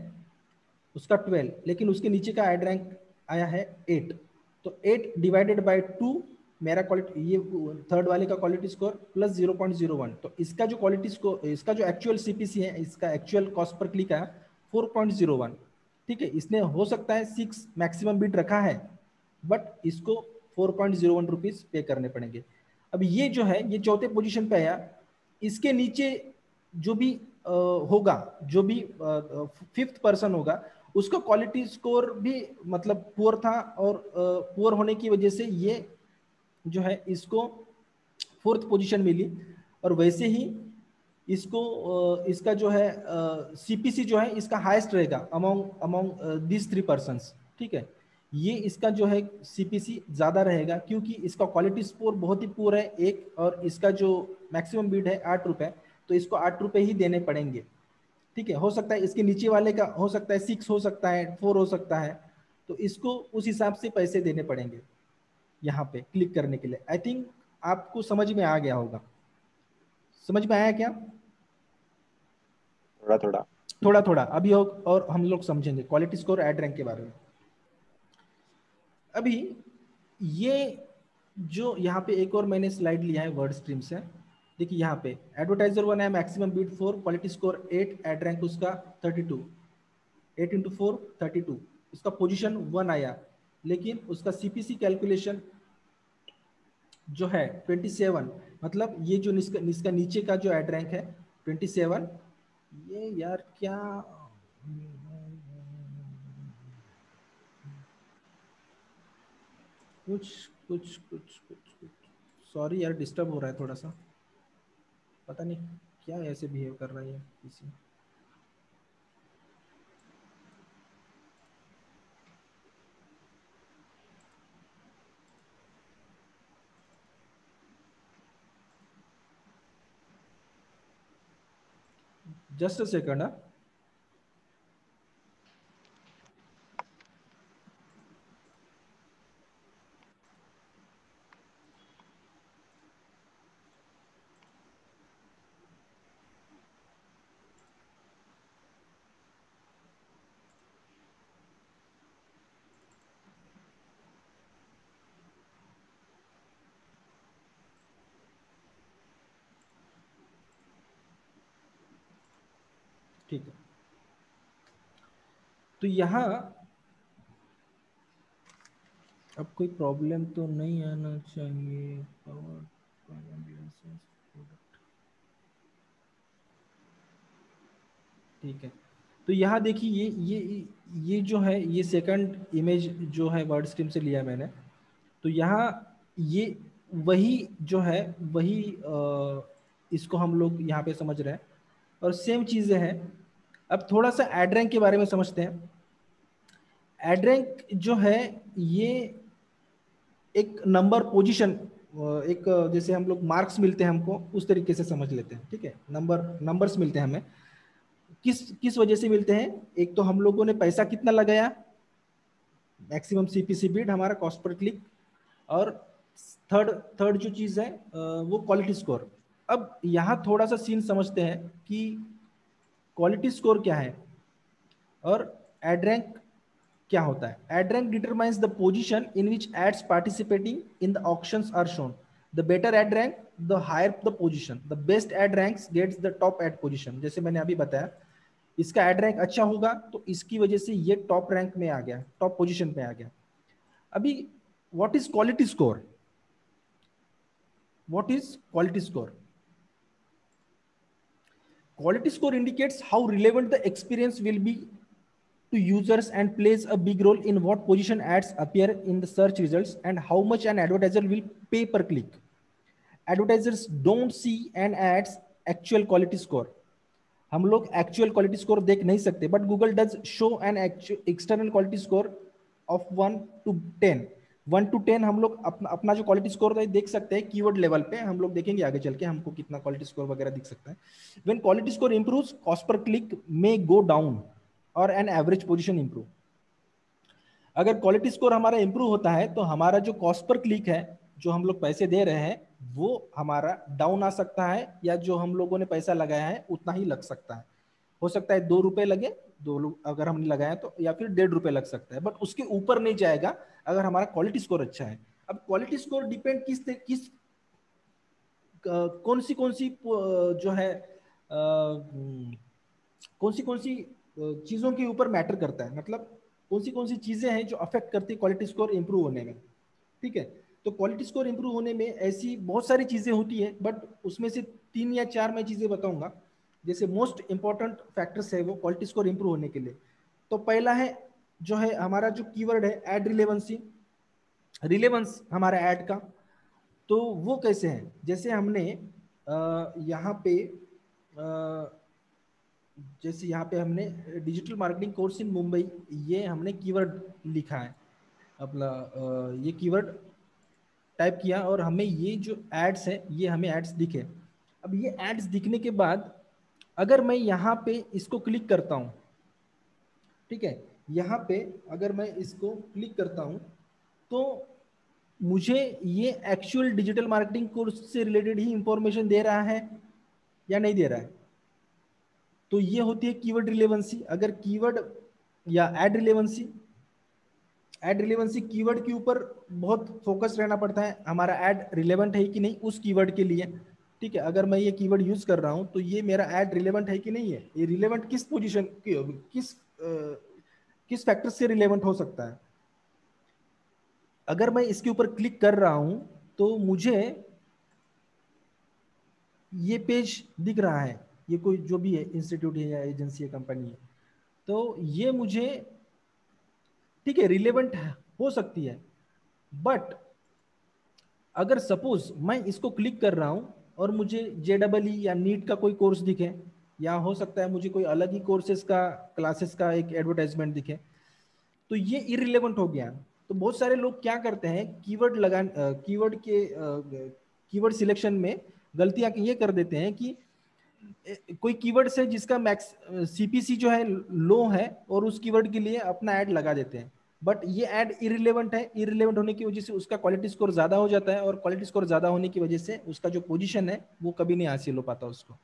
उसका ट्वेल्व लेकिन उसके नीचे का एड रैंक आया है एट तो एट डिवाइडेड बाई टू मेरा क्वालिटी ये थर्ड वाले का quality score plus zero point zero one तो इसका जो क्वालिटी स्कोर इसका जो एक्चुअल सीपीसी है, इसका एक्चुअल कॉस्ट पर क्लिक है फोर पॉइंट ज़ीरो वन ठीक है, इसने हो सकता है सिक्स मैक्सिमम बिट रखा है बट इसको four point zero one rupees pay करने पड़ेंगे। अब ये जो है, ये चौथे पोजीशन पे आया इसके नीचे जो भी आ, होगा जो भी फिफ्थ पर्सन होगा उसका क्वालिटी स्कोर भी मतलब पुअर था और पुअर होने की वजह से ये जो है इसको फोर्थ पोजीशन मिली। और वैसे ही इसको इसका जो है सीपीसी जो है इसका हाईएस्ट रहेगा among among this three person ठीक है? ये इसका जो है सीपीसी ज़्यादा रहेगा क्योंकि इसका क्वालिटी स्कोर बहुत ही पूरा है एक और इसका जो मैक्सिमम बीड है आठ रुपए तो इसको आठ रुपए ही देने पड़ेंगे। ठीक है हो सकता है इसके नीचे वाले का हो सकता है सिक्स हो सकता है फोर हो सकता है तो इसको उस हिसाब से पैसे देने पड़ेंगे यहाँ पे क्लिक करने के लिए। आई थिंक आपको समझ में आ गया होगा। समझ में आया क्या? थोड़ा थोड़ा थोड़ा थोड़ा अभी हो, और हम लोग समझेंगे क्वालिटी स्कोर एड रैंक के बारे में। अभी ये जो यहाँ पे एक और मैंने स्लाइड लिया है वर्ड स्ट्रीम से देखिए यहाँ पे एडवर्टाइजर वन है maximum bid four quality score eight ad rank उसका thirty two eight into four thirty two उसका पोजिशन वन आया लेकिन उसका सीपीसी कैलकुलेशन जो है ट्वेंटी सेवन मतलब ये जो इसका, इसका नीचे का जो एड रैंक है ट्वेंटी सेवन ये यार क्या कुछ कुछ कुछ कुछ कुछ। सॉरी यार डिस्टर्ब हो रहा है थोड़ा सा पता नहीं क्या ऐसे बिहेव कर रहा है किसी। जस्ट अ सेकंड ठीक है। तो यहाँ अब कोई प्रॉब्लम तो नहीं आना चाहिए। ठीक है। तो यहाँ देखिए ये ये ये जो है ये सेकंड इमेज जो है वर्ड स्ट्रीम से लिया मैंने। तो यहाँ ये वही जो है वही आ, इसको हम लोग यहाँ पे समझ रहे हैं। और सेम चीज़ें हैं। अब थोड़ा सा एड रैंक के बारे में समझते हैं। एड रैंक जो है, ये एक नंबर पोजीशन एक, जैसे हम लोग मार्क्स मिलते हैं हमको, उस तरीके से समझ लेते हैं, ठीक है? नंबर नंबर्स मिलते हैं हमें। किस किस वजह से मिलते हैं? एक तो हम लोगों ने पैसा कितना लगाया? मैक्सिमम सीपीसी बीड हमारा कॉस्ट पर क्लिक और थर्ड थर्ड जो चीज़ है वो क्वालिटी स्कोर अब यहाँ थोड़ा सा सीन समझते हैं कि क्वालिटी स्कोर क्या है और एड रैंक क्या होता है? Ad rank determines the position in which ads participating in the options are shown the better ad rank the higher the position the best ad rank gets the top ad position जैसे मैंने अभी बताया, इसका ad rank अच्छा होगा तो इसकी वजह से ये टॉप रैंक में आ गया टॉप पोजीशन पे आ गया। अभी what is quality score what is quality score Quality score indicates how relevant the experience will be to users and plays a big role in what position ads appear in the search results and how much an advertiser will pay per click. Advertisers don't see an ads actual quality score हम लोग actual quality score देख नहीं सकते but Google does show an external quality score of one to ten one to ten हम लोग अपना अपना जो क्वालिटी स्कोर देख सकते हैं कीवर्ड लेवल पे। हम लोग देखेंगे आगे चल के हमको कितना क्वालिटी स्कोर वगैरह दिख सकता है। When quality score improve cost per click may go down और एन एवरेज पोजिशन इंप्रूव अगर क्वालिटी स्कोर हमारा इंप्रूव होता है तो हमारा जो कॉस्ट पर क्लिक है, जो हम लोग पैसे दे रहे हैं, वो हमारा डाउन आ सकता है या जो हम लोगों ने पैसा लगाया है, उतना ही लग सकता है। हो सकता है दो रुपए लगे, दो अगर हमने लगाया तो या फिर डेढ़ रुपए लग सकता है। बट उसके ऊपर नहीं जाएगा अगर हमारा क्वालिटी स्कोर अच्छा है, अब क्वालिटी स्कोर डिपेंड किस किस कौन सी कौन सी जो है कौन सी कौन सी चीज़ों के ऊपर मैटर करता है। मतलब कौन सी कौन सी चीज़ें हैं जो अफेक्ट करती है क्वालिटी स्कोर इंप्रूव होने में, ठीक है? तो क्वालिटी स्कोर इंप्रूव होने में ऐसी बहुत सारी चीज़ें होती है बट उसमें से तीन या चार मैं चीज़ें बताऊँगा। जैसे मोस्ट इंपॉर्टेंट फैक्टर्स है वो क्वालिटी स्कोर इंप्रूव होने के लिए। तो पहला है जो है, हमारा जो कीवर्ड है एड रिलेवेंसी रिलेवेंस हमारा एड का तो वो कैसे है? जैसे हमने यहाँ पे जैसे यहाँ पे हमने digital marketing course in Mumbai ये हमने कीवर्ड लिखा है। अपना ये कीवर्ड टाइप किया और हमें ये जो एड्स है, ये हमें एड्स दिखे। अब ये एड्स दिखने के बाद, अगर मैं यहाँ पे इसको क्लिक करता हूँ, ठीक है? यहाँ पे अगर मैं इसको क्लिक करता हूँ तो मुझे ये एक्चुअल डिजिटल मार्केटिंग कोर्स से रिलेटेड ही इंफॉर्मेशन दे रहा है या नहीं दे रहा है? तो ये होती है कीवर्ड रिलेवेंसी अगर कीवर्ड या ad relevancy ad relevancy keyword के ऊपर बहुत फोकस रहना पड़ता है, हमारा एड रिलेवेंट है कि नहीं उस कीवर्ड के लिए। ठीक है, अगर मैं ये कीवर्ड यूज़ कर रहा हूँ तो ये मेरा एड रिलेवेंट है कि नहीं है? ये रिलेवेंट किस पोजीशन किस किस फैक्टर से रिलेवेंट हो सकता है? अगर मैं इसके ऊपर क्लिक कर रहा हूँ तो मुझे ये पेज दिख रहा है। ये कोई जो भी है इंस्टीट्यूट है या एजेंसी है कंपनी है। तो ये मुझे, ठीक है रिलेवेंट हो सकती है। बट अगर सपोज़ मैं इसको क्लिक कर रहा हूँ और मुझे जे डबल ई या नीट का कोई कोर्स दिखे या हो सकता है मुझे कोई अलग ही कोर्सेज का क्लासेस का एक एडवर्टाइजमेंट दिखे। तो ये इरिलेवेंट हो गया। तो बहुत सारे लोग क्या करते हैं कीवर्ड लगा कीवर्ड के कीवर्ड सिलेक्शन में गलतियाँ ये कर देते हैं कि कोई कीवर्ड से जिसका मैक्स सीपीसी जो है लो है और उस कीवर्ड के लिए अपना ऐड लगा देते हैं। बट ये ऐड इरिलेवेंट है। इरिलेवेंट होने की वजह से उसका क्वालिटी स्कोर ज़्यादा हो जाता है और क्वालिटी स्कोर ज़्यादा होने की वजह से उसका जो पोजीशन है, वो कभी नहीं हासिल हो पाता उसको।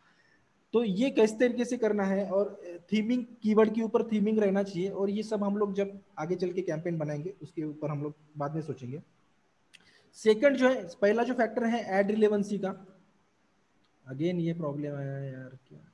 तो ये किस तरीके से करना है? और थीमिंग कीवर्ड के ऊपर थीमिंग रहना चाहिए। और ये सब हम लोग जब आगे चल के कैंपेन बनाएँगे, उसके ऊपर हम लोग बाद में सोचेंगे। सेकंड जो है, पहला जो फैक्टर है एड रिलेवेंसी का। अगेन ये प्रॉब्लम आया यार, क्या?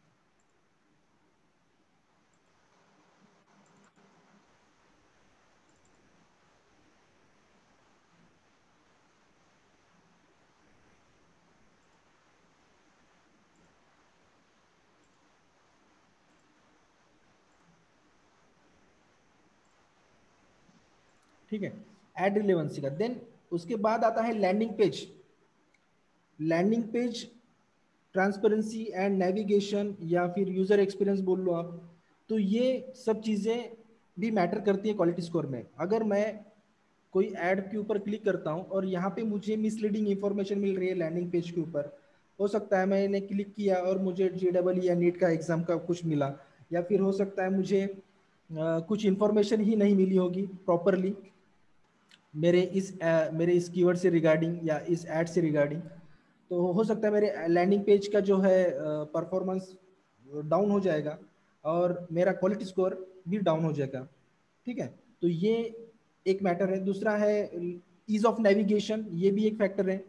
ठीक है एड रिलेवेंसी का। देन उसके बाद आता है landing page landing page transparency and navigation या फिर यूज़र एक्सपीरियंस बोल लो आप। तो ये सब चीज़ें भी मैटर करती है क्वालिटी स्कोर में। अगर मैं कोई ऐड के ऊपर क्लिक करता हूँ और यहाँ पे मुझे मिसलीडिंग इन्फॉर्मेशन मिल रही है लैंडिंग पेज के ऊपर हो सकता है मैंने क्लिक किया और मुझे जे डबल या नीट का एग्ज़ाम का कुछ मिला या फिर हो सकता है मुझे आ, कुछ इन्फॉर्मेशन ही नहीं मिली होगी प्रॉपरली मेरे इस आ, मेरे इस कीवर्ड से रिगार्डिंग या इस एड से रिगार्डिंग तो हो सकता है मेरे लैंडिंग पेज का जो है परफॉर्मेंस डाउन हो जाएगा और मेरा क्वालिटी स्कोर भी डाउन हो जाएगा। ठीक है? तो ये एक मैटर है। दूसरा है ईज ऑफ़ नेविगेशन ये भी एक फैक्टर है।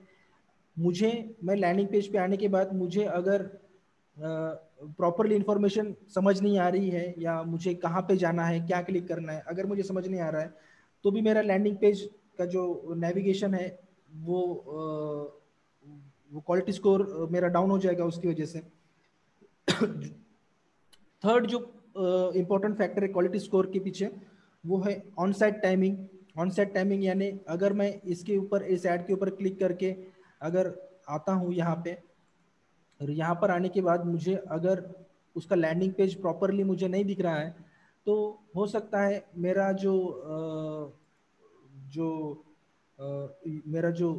मुझे मैं लैंडिंग पेज पे आने के बाद मुझे अगर प्रॉपरली इंफॉर्मेशन समझ नहीं आ रही है या मुझे कहाँ पे जाना है क्या क्लिक करना है अगर मुझे समझ नहीं आ रहा है तो भी मेरा लैंडिंग पेज का जो नेविगेशन है, वो वो क्वालिटी स्कोर मेरा डाउन हो जाएगा उसकी वजह से। थर्ड जो इम्पोर्टेंट फैक्टर है क्वालिटी स्कोर के पीछे, वो है on side timing on side timing यानी अगर मैं इसके ऊपर, इस एड के ऊपर क्लिक करके अगर आता हूँ यहाँ पे, और यहाँ पर आने के बाद मुझे अगर उसका लैंडिंग पेज प्रॉपरली मुझे नहीं दिख रहा है तो हो सकता है मेरा जो जो मेरा जो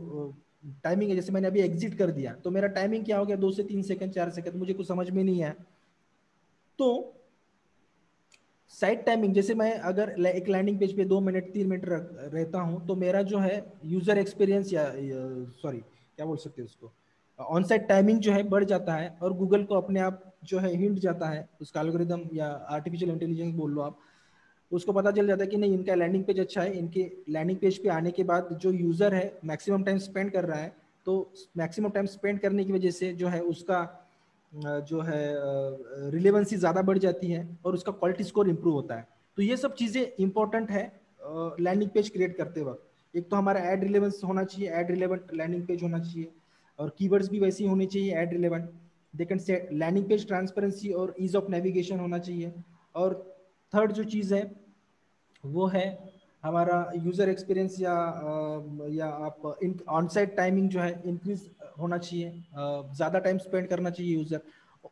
टाइमिंग है, जैसे मैंने अभी एग्जिट कर दिया तो मेरा टाइमिंग क्या हो गया? दो से तीन सेकंड चार सेकंड मुझे कुछ समझ में नहीं आया। तो साइड टाइमिंग जैसे मैं अगर एक लैंडिंग पेज पे दो मिनट तीन मिनट रहता हूँ तो मेरा जो है यूज़र एक्सपीरियंस या सॉरी क्या बोल सकते हैं उसको? ऑन साइड टाइमिंग जो है बढ़ जाता है और गूगल को अपने आप जो है हिंट जाता है। उसका एल्गोरिदम या आर्टिफिशियल इंटेलिजेंस बोल लो आप, उसको पता चल जाता है कि नहीं, इनका लैंडिंग पेज अच्छा है। इनके लैंडिंग पेज पे आने के बाद जो यूज़र है मैक्सिमम टाइम स्पेंड कर रहा है तो मैक्सिमम टाइम स्पेंड करने की वजह से जो है उसका जो है रिलेवेंसी ज़्यादा बढ़ जाती है और उसका क्वालिटी स्कोर इम्प्रूव होता है। तो ये सब चीज़ें इंपॉर्टेंट है लैंडिंग पेज क्रिएट करते वक्त। एक तो हमारा एड रिलेवेंस होना चाहिए एड रिलेवेंट लैंडिंग पेज होना चाहिए। और कीवर्ड्स भी वैसे ही होने चाहिए ad relevant they can set landing page transparency और ईज ऑफ़ नेविगेशन होना चाहिए. और थर्ड जो चीज़ है, वो है हमारा यूज़र एक्सपीरियंस या या आप इन ऑन साइड टाइमिंग जो है इंक्रीज होना चाहिए. ज़्यादा टाइम स्पेंड करना चाहिए यूज़र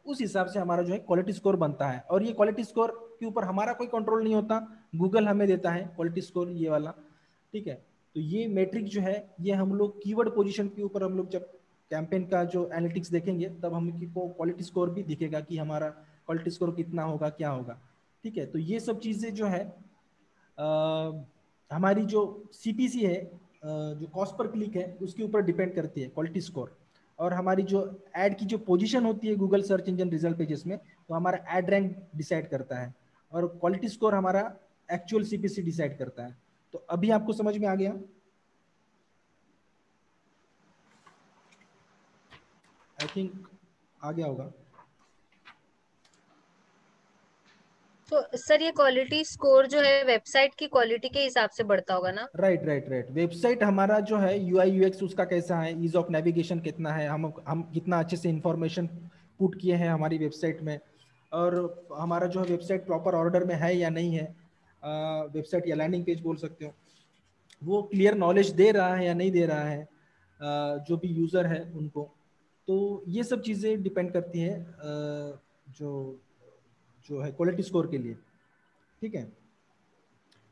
उस हिसाब से हमारा जो है क्वालिटी स्कोर बनता है. और ये क्वालिटी स्कोर के ऊपर हमारा कोई कंट्रोल नहीं होता. गूगल हमें देता है क्वालिटी स्कोर ये वाला. ठीक है? तो ये मेट्रिक जो है, ये हम लोग कीवर्ड पोजीशन के ऊपर हम लोग जब कैंपेन का जो एनालिटिक्स देखेंगे तब हम को क्वालिटी स्कोर भी दिखेगा कि हमारा क्वालिटी स्कोर कितना होगा क्या होगा। ठीक है तो ये सब चीज़ें जो है आ, हमारी जो सी है जो कॉस्ट पर क्लिक है उसके ऊपर डिपेंड करती है क्वालिटी स्कोर और हमारी जो एड की जो पोजीशन होती है Google search engine result pages में तो हमारा एड रैंक डिसाइड करता है और क्वालिटी स्कोर हमारा एक्चुअल सीपीसी डिसाइड करता है। तो अभी आपको समझ में आ गया? आई थिंक आ गया होगा। तो सर ये क्वालिटी स्कोर जो है वेबसाइट की क्वालिटी के हिसाब से बढ़ता होगा ना? राइट राइट राइट वेबसाइट हमारा जो है यू आई यूएक्स उसका कैसा है? ईज ऑफ़ नेविगेशन कितना है? हम हम कितना अच्छे से इंफॉर्मेशन पुट किए हैं हमारी वेबसाइट में? और हमारा जो है वेबसाइट प्रॉपर ऑर्डर में है या नहीं है? वेबसाइट या लैंडिंग पेज बोल सकते हो। वो क्लियर नॉलेज दे रहा है या नहीं दे रहा है? uh, जो भी यूज़र है उनको। तो ये सब चीज़ें डिपेंड करती है जो जो है क्वालिटी स्कोर के लिए। ठीक है?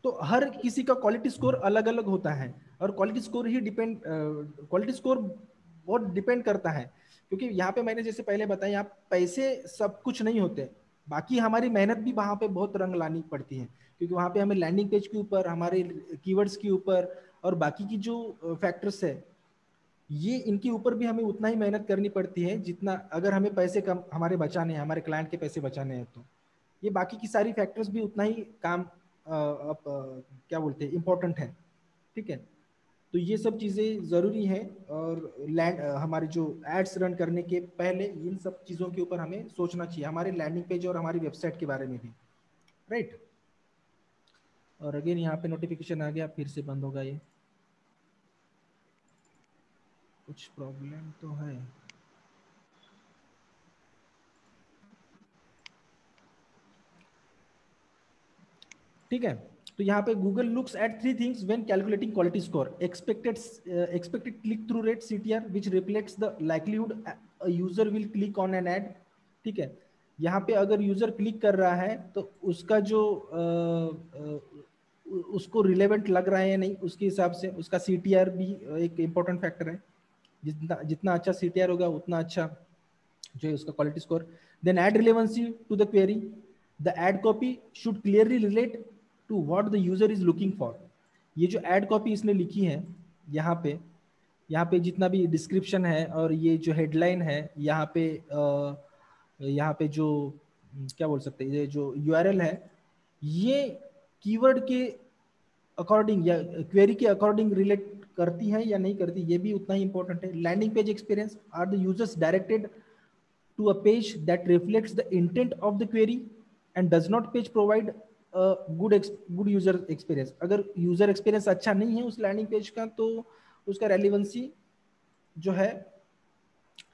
तो हर किसी का क्वालिटी स्कोर अलग अलग होता है और क्वालिटी स्कोर ही डिपेंड क्वालिटी स्कोर बहुत डिपेंड करता है। क्योंकि यहाँ पे मैंने जैसे पहले बताया, यहाँ पैसे सब कुछ नहीं होते। बाकी हमारी मेहनत भी वहाँ पे बहुत रंग लानी पड़ती है। क्योंकि वहाँ पे हमें लैंडिंग पेज के ऊपर, हमारे कीवर्ड्स के ऊपर और बाकी की जो फैक्टर्स है ये इनके ऊपर भी हमें उतना ही मेहनत करनी पड़ती है जितना अगर हमें पैसे कम हमारे बचाने हैं हमारे क्लाइंट के पैसे बचाने हैं तो। ये बाकी की सारी फैक्टर्स भी उतना ही काम आ, आ, क्या बोलते हैं इम्पोर्टेंट है ठीक है? तो ये सब चीज़ें ज़रूरी है और लैंड हमारे जो एड्स रन करने के पहले इन सब चीज़ों के ऊपर हमें सोचना चाहिए। हमारे लैंडिंग पेज और हमारी वेबसाइट के बारे में भी राइट और अगेन यहाँ पे नोटिफिकेशन आ गया फिर से बंद होगा ये। कुछ प्रॉब्लम तो है। ठीक है? तो यहाँ पे Google looks at three things when calculating quality score expected expected click through rate CTR which reflects the likelihood user will click on an ad ठीक है? यहाँ पे अगर यूज़र क्लिक कर रहा है तो उसका जो uh, uh, उसको रिलेवेंट लग रहा है या नहीं उसके हिसाब से उसका सीटीआर भी एक इम्पोर्टेंट फैक्टर है। जितना जितना अच्छा सीटीआर होगा, उतना अच्छा जो है उसका quality score then ad relevancy to the query the ad copy should clearly relate to what the user is looking for ये जो एड कॉपी इसने लिखी है, यहाँ पे यहाँ पे जितना भी डिस्क्रिप्शन है और ये जो हेडलाइन है, यहाँ पे यहाँ पे जो क्या बोल सकते हैं, ये जो यूआरएल है, ये कीवर्ड के अकॉर्डिंग या क्वेरी के अकॉर्डिंग रिलेट करती है या नहीं करती, ये भी उतना ही इंपॉर्टेंट है। Landing page experience are the users directed to a page that reflects the intent of the query and does not page provide good good user experience अगर यूज़र एक्सपीरियंस अच्छा नहीं है उस लैंडिंग पेज का तो उसका relevancy जो है,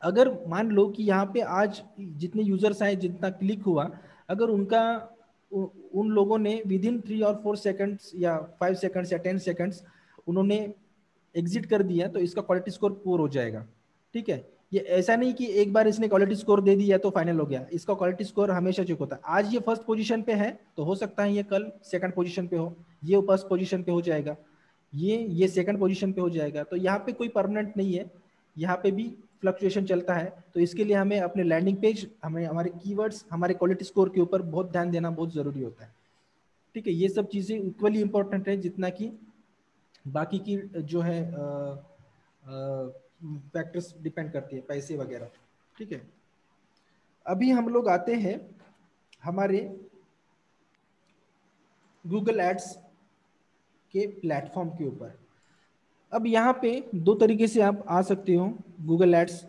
अगर मान लो कि यहाँ पे आज जितने यूज़र्स आए, जितना क्लिक हुआ, अगर उनका उन लोगों ने विद इन थ्री और फोर सेकंड्स या फाइव सेकंड्स या टेन सेकंड्स उन्होंने एग्जिट कर दिया तो इसका क्वालिटी स्कोर पोर हो जाएगा। ठीक है? ये ऐसा नहीं कि एक बार इसने क्वालिटी स्कोर दे दिया तो फाइनल हो गया। इसका क्वालिटी स्कोर हमेशा चेक होता है। आज ये फ़र्स्ट पोजीशन पे है तो हो सकता है ये कल सेकंड पोजीशन पे हो। ये फ़र्स्ट पोजीशन पे हो जाएगा। ये ये सेकंड पोजीशन पे हो जाएगा। तो यहाँ पे कोई परमानेंट नहीं है। यहाँ पे भी फ्लक्चुएशन चलता है। तो इसके लिए हमें अपने लैंडिंग पेज हमें हमारे कीवर्ड्स हमारे क्वालिटी स्कोर के ऊपर बहुत ध्यान देना बहुत ज़रूरी होता है। ठीक है? ये सब चीज़ें इक्वली इंपॉर्टेंट है, जितना कि बाकी की जो है फैक्टर्स डिपेंड करती है, पैसे वगैरह। ठीक है? अभी हम लोग आते हैं हमारे गूगल एड्स के प्लेटफॉर्म के ऊपर। अब यहाँ पे दो तरीके से आप आ सकते हो Google ads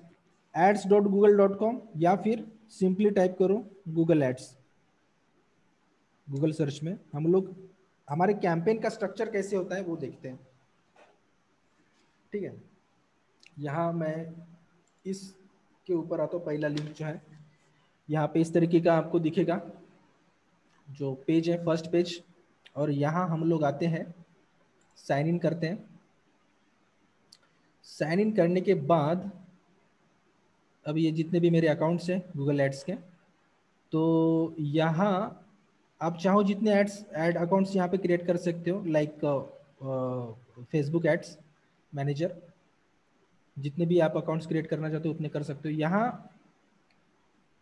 ads dot Google dot com या फिर सिंपली टाइप करो गूगल एड्स गूगल सर्च में हम लोग हमारे कैंपेन का स्ट्रक्चर कैसे होता है, वो देखते हैं। ठीक है? यहाँ मैं इस के ऊपर आता हूँ, पहला लिंक जो है। यहाँ पे इस तरीके का आपको दिखेगा, जो पेज है फ़र्स्ट पेज और यहाँ हम लोग आते हैं साइन इन करते हैं। साइन इन करने के बाद, अब ये जितने भी मेरे अकाउंट्स हैं गूगल एड्स के तो यहाँ आप चाहो जितने एड्स एड अकाउंट्स यहाँ पे क्रिएट कर सकते हो लाइक फेसबुक एड्स मैनेजर जितने भी आप अकाउंट्स क्रिएट करना चाहते हो उतने कर सकते हो। यहाँ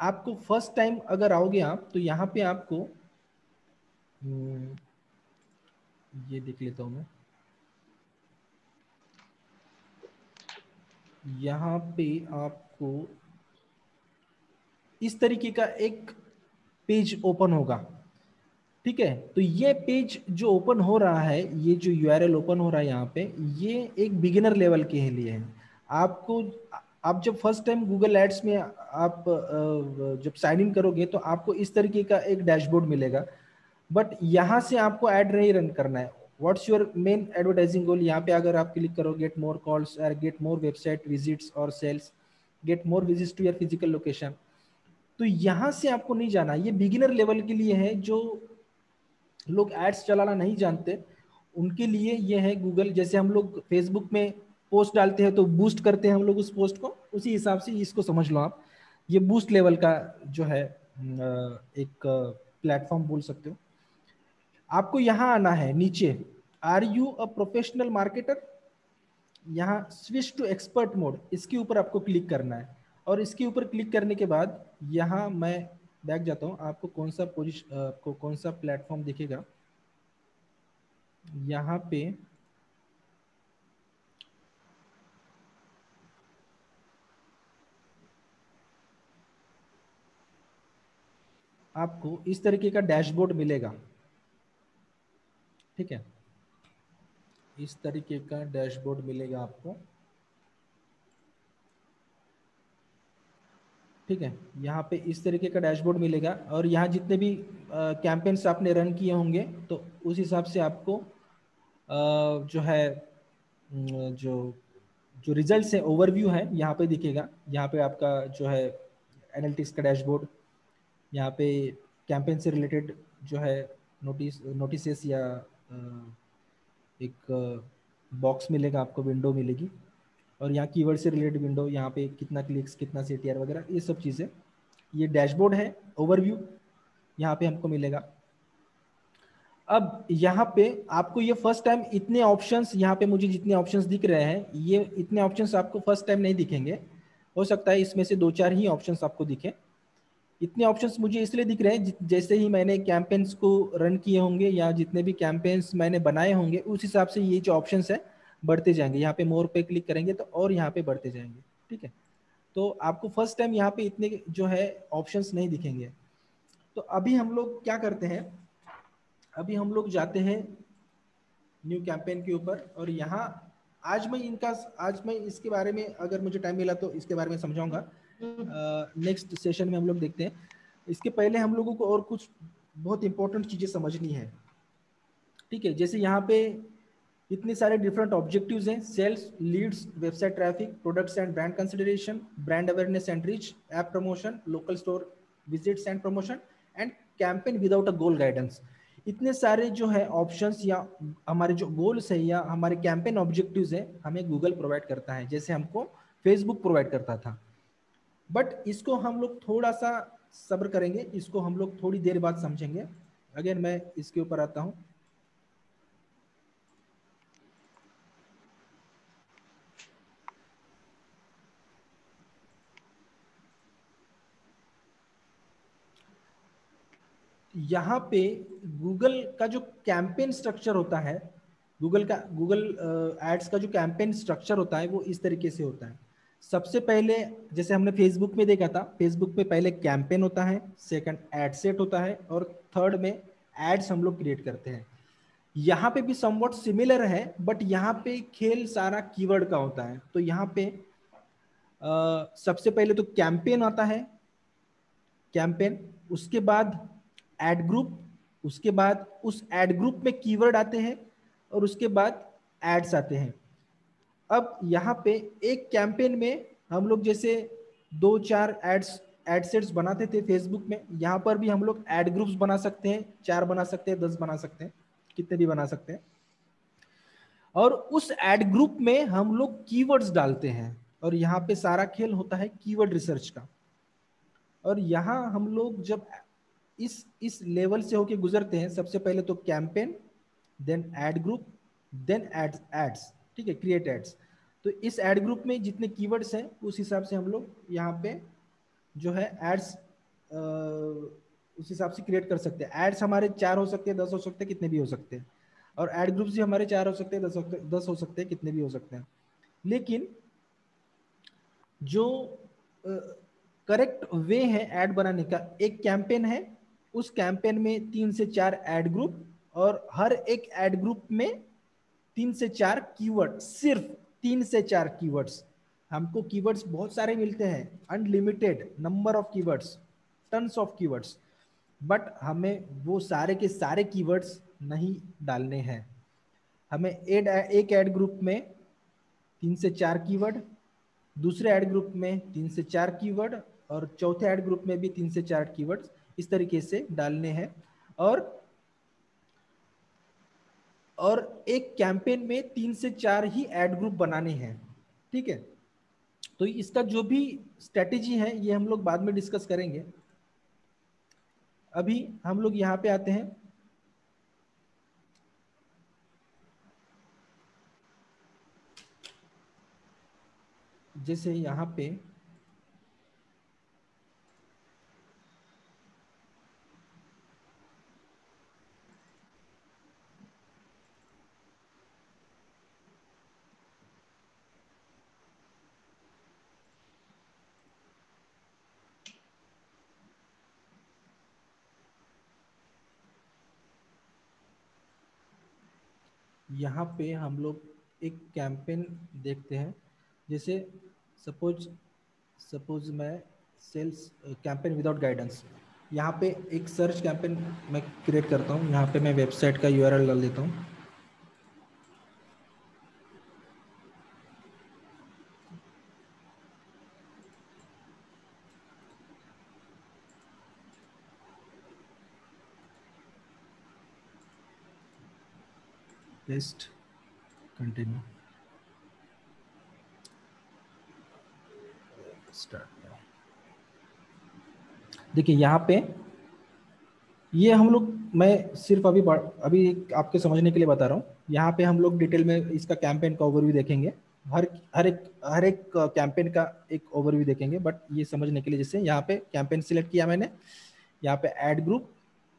आपको फ़र्स्ट टाइम अगर आओगे आप तो यहाँ पे आपको हम्म, ये देख लेता हूँ मैं। यहाँ पे आपको इस तरीके का एक पेज ओपन होगा। ठीक है? तो ये पेज जो ओपन हो रहा है, ये जो यूआरएल ओपन हो रहा है यहाँ पे, ये एक बिगिनर लेवल के लिए है। आपको, आप जब फ़र्स्ट टाइम गूगल एड्स में आप जब साइन इन करोगे तो आपको इस तरीके का एक डैशबोर्ड मिलेगा। बट यहाँ से आपको ऐड नहीं रन करना है। What's your main advertising goal यहाँ पे अगर आप क्लिक करो गेट मोर कॉल्स और गेट मोर वेबसाइट विजिट्स और sales get more visits to your physical location तो यहाँ से आपको नहीं जाना। ये बिगिनर लेवल के लिए है जो लोग एड्स चलाना नहीं जानते, उनके लिए ये है गूगल जैसे हम लोग फेसबुक में पोस्ट डालते हैं तो बूस्ट करते हैं हम लोग उस पोस्ट को, उसी हिसाब से इसको समझ लो आप। ये बूस्ट लेवल का जो है एक प्लेटफॉर्म बोल सकते हो। आपको यहाँ आना है, नीचे। Are you a professional marketer यहाँ स्विच टू एक्सपर्ट मोड इसके ऊपर आपको क्लिक करना है। और इसके ऊपर क्लिक करने के बाद यहाँ मैं बैक जाता हूँ। आपको कौन सा पोजिशन आपको कौन सा प्लेटफॉर्म दिखेगा? यहाँ पे आपको इस तरीके का डैशबोर्ड मिलेगा। ठीक है? इस तरीके का डैशबोर्ड मिलेगा आपको। ठीक है? यहाँ पे इस तरीके का डैशबोर्ड मिलेगा और यहाँ जितने भी कैंपेन्स आपने रन किए होंगे तो उस हिसाब से आपको आ, जो है जो जो रिजल्ट्स है ओवरव्यू है यहाँ पे दिखेगा। यहाँ पे आपका जो है एनालिटिक्स का डैशबोर्ड यहाँ पे कैंपेन से रिलेटेड जो है नोटिस नोटिस या एक बॉक्स मिलेगा आपको विंडो मिलेगी। और यहाँ कीवर्ड से रिलेटेड विंडो यहाँ पे कितना क्लिक्स कितना सीटीआर वगैरह, ये सब चीज़ें। ये डैशबोर्ड है ओवरव्यू यहाँ पे हमको मिलेगा। अब यहाँ पे आपको ये फ़र्स्ट टाइम इतने ऑप्शंस यहाँ पे मुझे जितने ऑप्शंस दिख रहे हैं, ये इतने ऑप्शंस आपको फ़र्स्ट टाइम नहीं दिखेंगे। हो सकता है इसमें से दो चार ही ऑप्शंस आपको दिखे। इतने ऑप्शंस मुझे इसलिए दिख रहे हैं जैसे ही मैंने कैंपेन्स को रन किए होंगे या जितने भी कैंपेन्स मैंने बनाए होंगे, उस हिसाब से ये जो ऑप्शंस है बढ़ते जाएँगे। यहाँ पे मोर पे क्लिक करेंगे तो और यहाँ पे बढ़ते जाएँगे ठीक है? तो आपको फ़र्स्ट टाइम यहाँ पे इतने जो है ऑप्शंस नहीं दिखेंगे। तो अभी हम लोग क्या करते हैं? अभी हम लोग जाते हैं न्यू कैंपेन के ऊपर और यहाँ आज मैं इनका आज मैं इसके बारे में अगर मुझे टाइम मिला तो इसके बारे में समझाऊँगा। नेक्स्ट सेशन में हम लोग देखते हैं। इसके पहले हम लोगों को और कुछ बहुत इंपॉर्टेंट चीज़ें समझनी है ठीक है? जैसे यहाँ पे इतने सारे डिफरेंट ऑब्जेक्टिव्स हैं sales leads website traffic products and brand consideration brand awareness and reach app promotion local store visits and promotion and campaign without a goal guidance इतने सारे जो है ऑप्शंस या हमारे जो गोल्स है या हमारे कैंपेन ऑब्जेक्टिव्स है, हमें गूगल प्रोवाइड करता है, जैसे हमको फेसबुक प्रोवाइड करता था। बट इसको हम लोग थोड़ा सा सब्र करेंगे, इसको हम लोग थोड़ी देर बाद समझेंगे। अगेन मैं इसके ऊपर आता हूँ। यहाँ पे गूगल का जो कैंपेन स्ट्रक्चर होता है गूगल का गूगल एड्स का जो कैंपेन स्ट्रक्चर होता है वो इस तरीके से होता है। सबसे पहले जैसे हमने फेसबुक में देखा था फेसबुक पे पहले कैंपेन होता है सेकंड एड सेट होता है और थर्ड में एड्स हम लोग क्रिएट करते हैं। यहाँ पे भी समवट सिमिलर है बट यहाँ पे खेल सारा कीवर्ड का होता है। तो यहाँ पे आ, सबसे पहले तो कैंपेन आता है। कैंपेन उसके बाद एड ग्रुप उसके बाद उस एड ग्रुप में कीवर्ड आते हैं और उसके बाद एड्स आते हैं। अब यहाँ पे एक कैंपेन में हम लोग जैसे दो चार एड्स एड सेट्स बनाते थे फेसबुक में, यहाँ पर भी हम लोग एड ग्रुप्स बना सकते हैं, चार बना सकते हैं, दस बना सकते हैं, कितने भी बना सकते हैं। और उस एड ग्रुप में हम लोग कीवर्ड्स डालते हैं और यहाँ पे सारा खेल होता है कीवर्ड रिसर्च का। और यहाँ हम लोग जब इस इस लेवल से होके गुजरते हैं, सबसे पहले तो campaign then ad group then ads ads ठीक है क्रिएट एड्स तो इस एड ग्रुप में जितने कीवर्ड्स हैं, उस हिसाब से हम लोग यहाँ पे जो है एड्स उस हिसाब से क्रिएट कर सकते हैं। एड्स हमारे चार हो सकते हैं, दस हो सकते हैं, कितने भी हो सकते हैं। और एड ग्रुप भी हमारे चार हो सकते हैं, दस दस हो सकते हैं, कितने भी हो सकते हैं। लेकिन जो करेक्ट वे है एड बनाने का, एक कैंपेन है उस कैंपेन में तीन से चार एड ग्रुप और हर एक एड ग्रुप में तीन से चार कीवर्ड सिर्फ़ तीन से चार कीवर्ड्स हमको कीवर्ड्स बहुत सारे मिलते हैं। Unlimited number of keywords tons of keywords but हमें वो सारे के सारे कीवर्ड्स नहीं डालने हैं। हमें एड एक एड ग्रुप में तीन से चार कीवर्ड दूसरे एड ग्रुप में तीन से चार कीवर्ड और चौथे एड ग्रुप में भी तीन से चार कीवर्ड्स इस तरीके से डालने हैं। और और एक कैंपेन में तीन से चार ही एड ग्रुप बनाने हैं, ठीक है? तो इसका जो भी स्ट्रेटेजी है, ये हम लोग बाद में डिस्कस करेंगे। अभी हम लोग यहाँ पे आते हैं। जैसे यहाँ पे यहाँ पे हम लोग एक कैंपेन देखते हैं, जैसे सपोज़ सपोज़ मैं सेल्स कैंपेन विदाउट गाइडेंस यहाँ पे एक सर्च कैंपेन मैं क्रिएट करता हूँ, यहाँ पे मैं वेबसाइट का यू डाल देता हूँ। Paste continue. Start देखिए, यहाँ पे ये हम लोग, मैं सिर्फ़ अभी अभी आपके समझने के लिए बता रहा हूँ। यहाँ पे हम लोग डिटेल में इसका कैंपेन का ओवरव्यू देखेंगे। हर हर एक हर एक कैंपेन का एक ओवरव्यू देखेंगे बट ये समझने के लिए जैसे यहाँ पे कैंपेन सिलेक्ट किया मैंने। यहाँ पे ऐड ग्रुप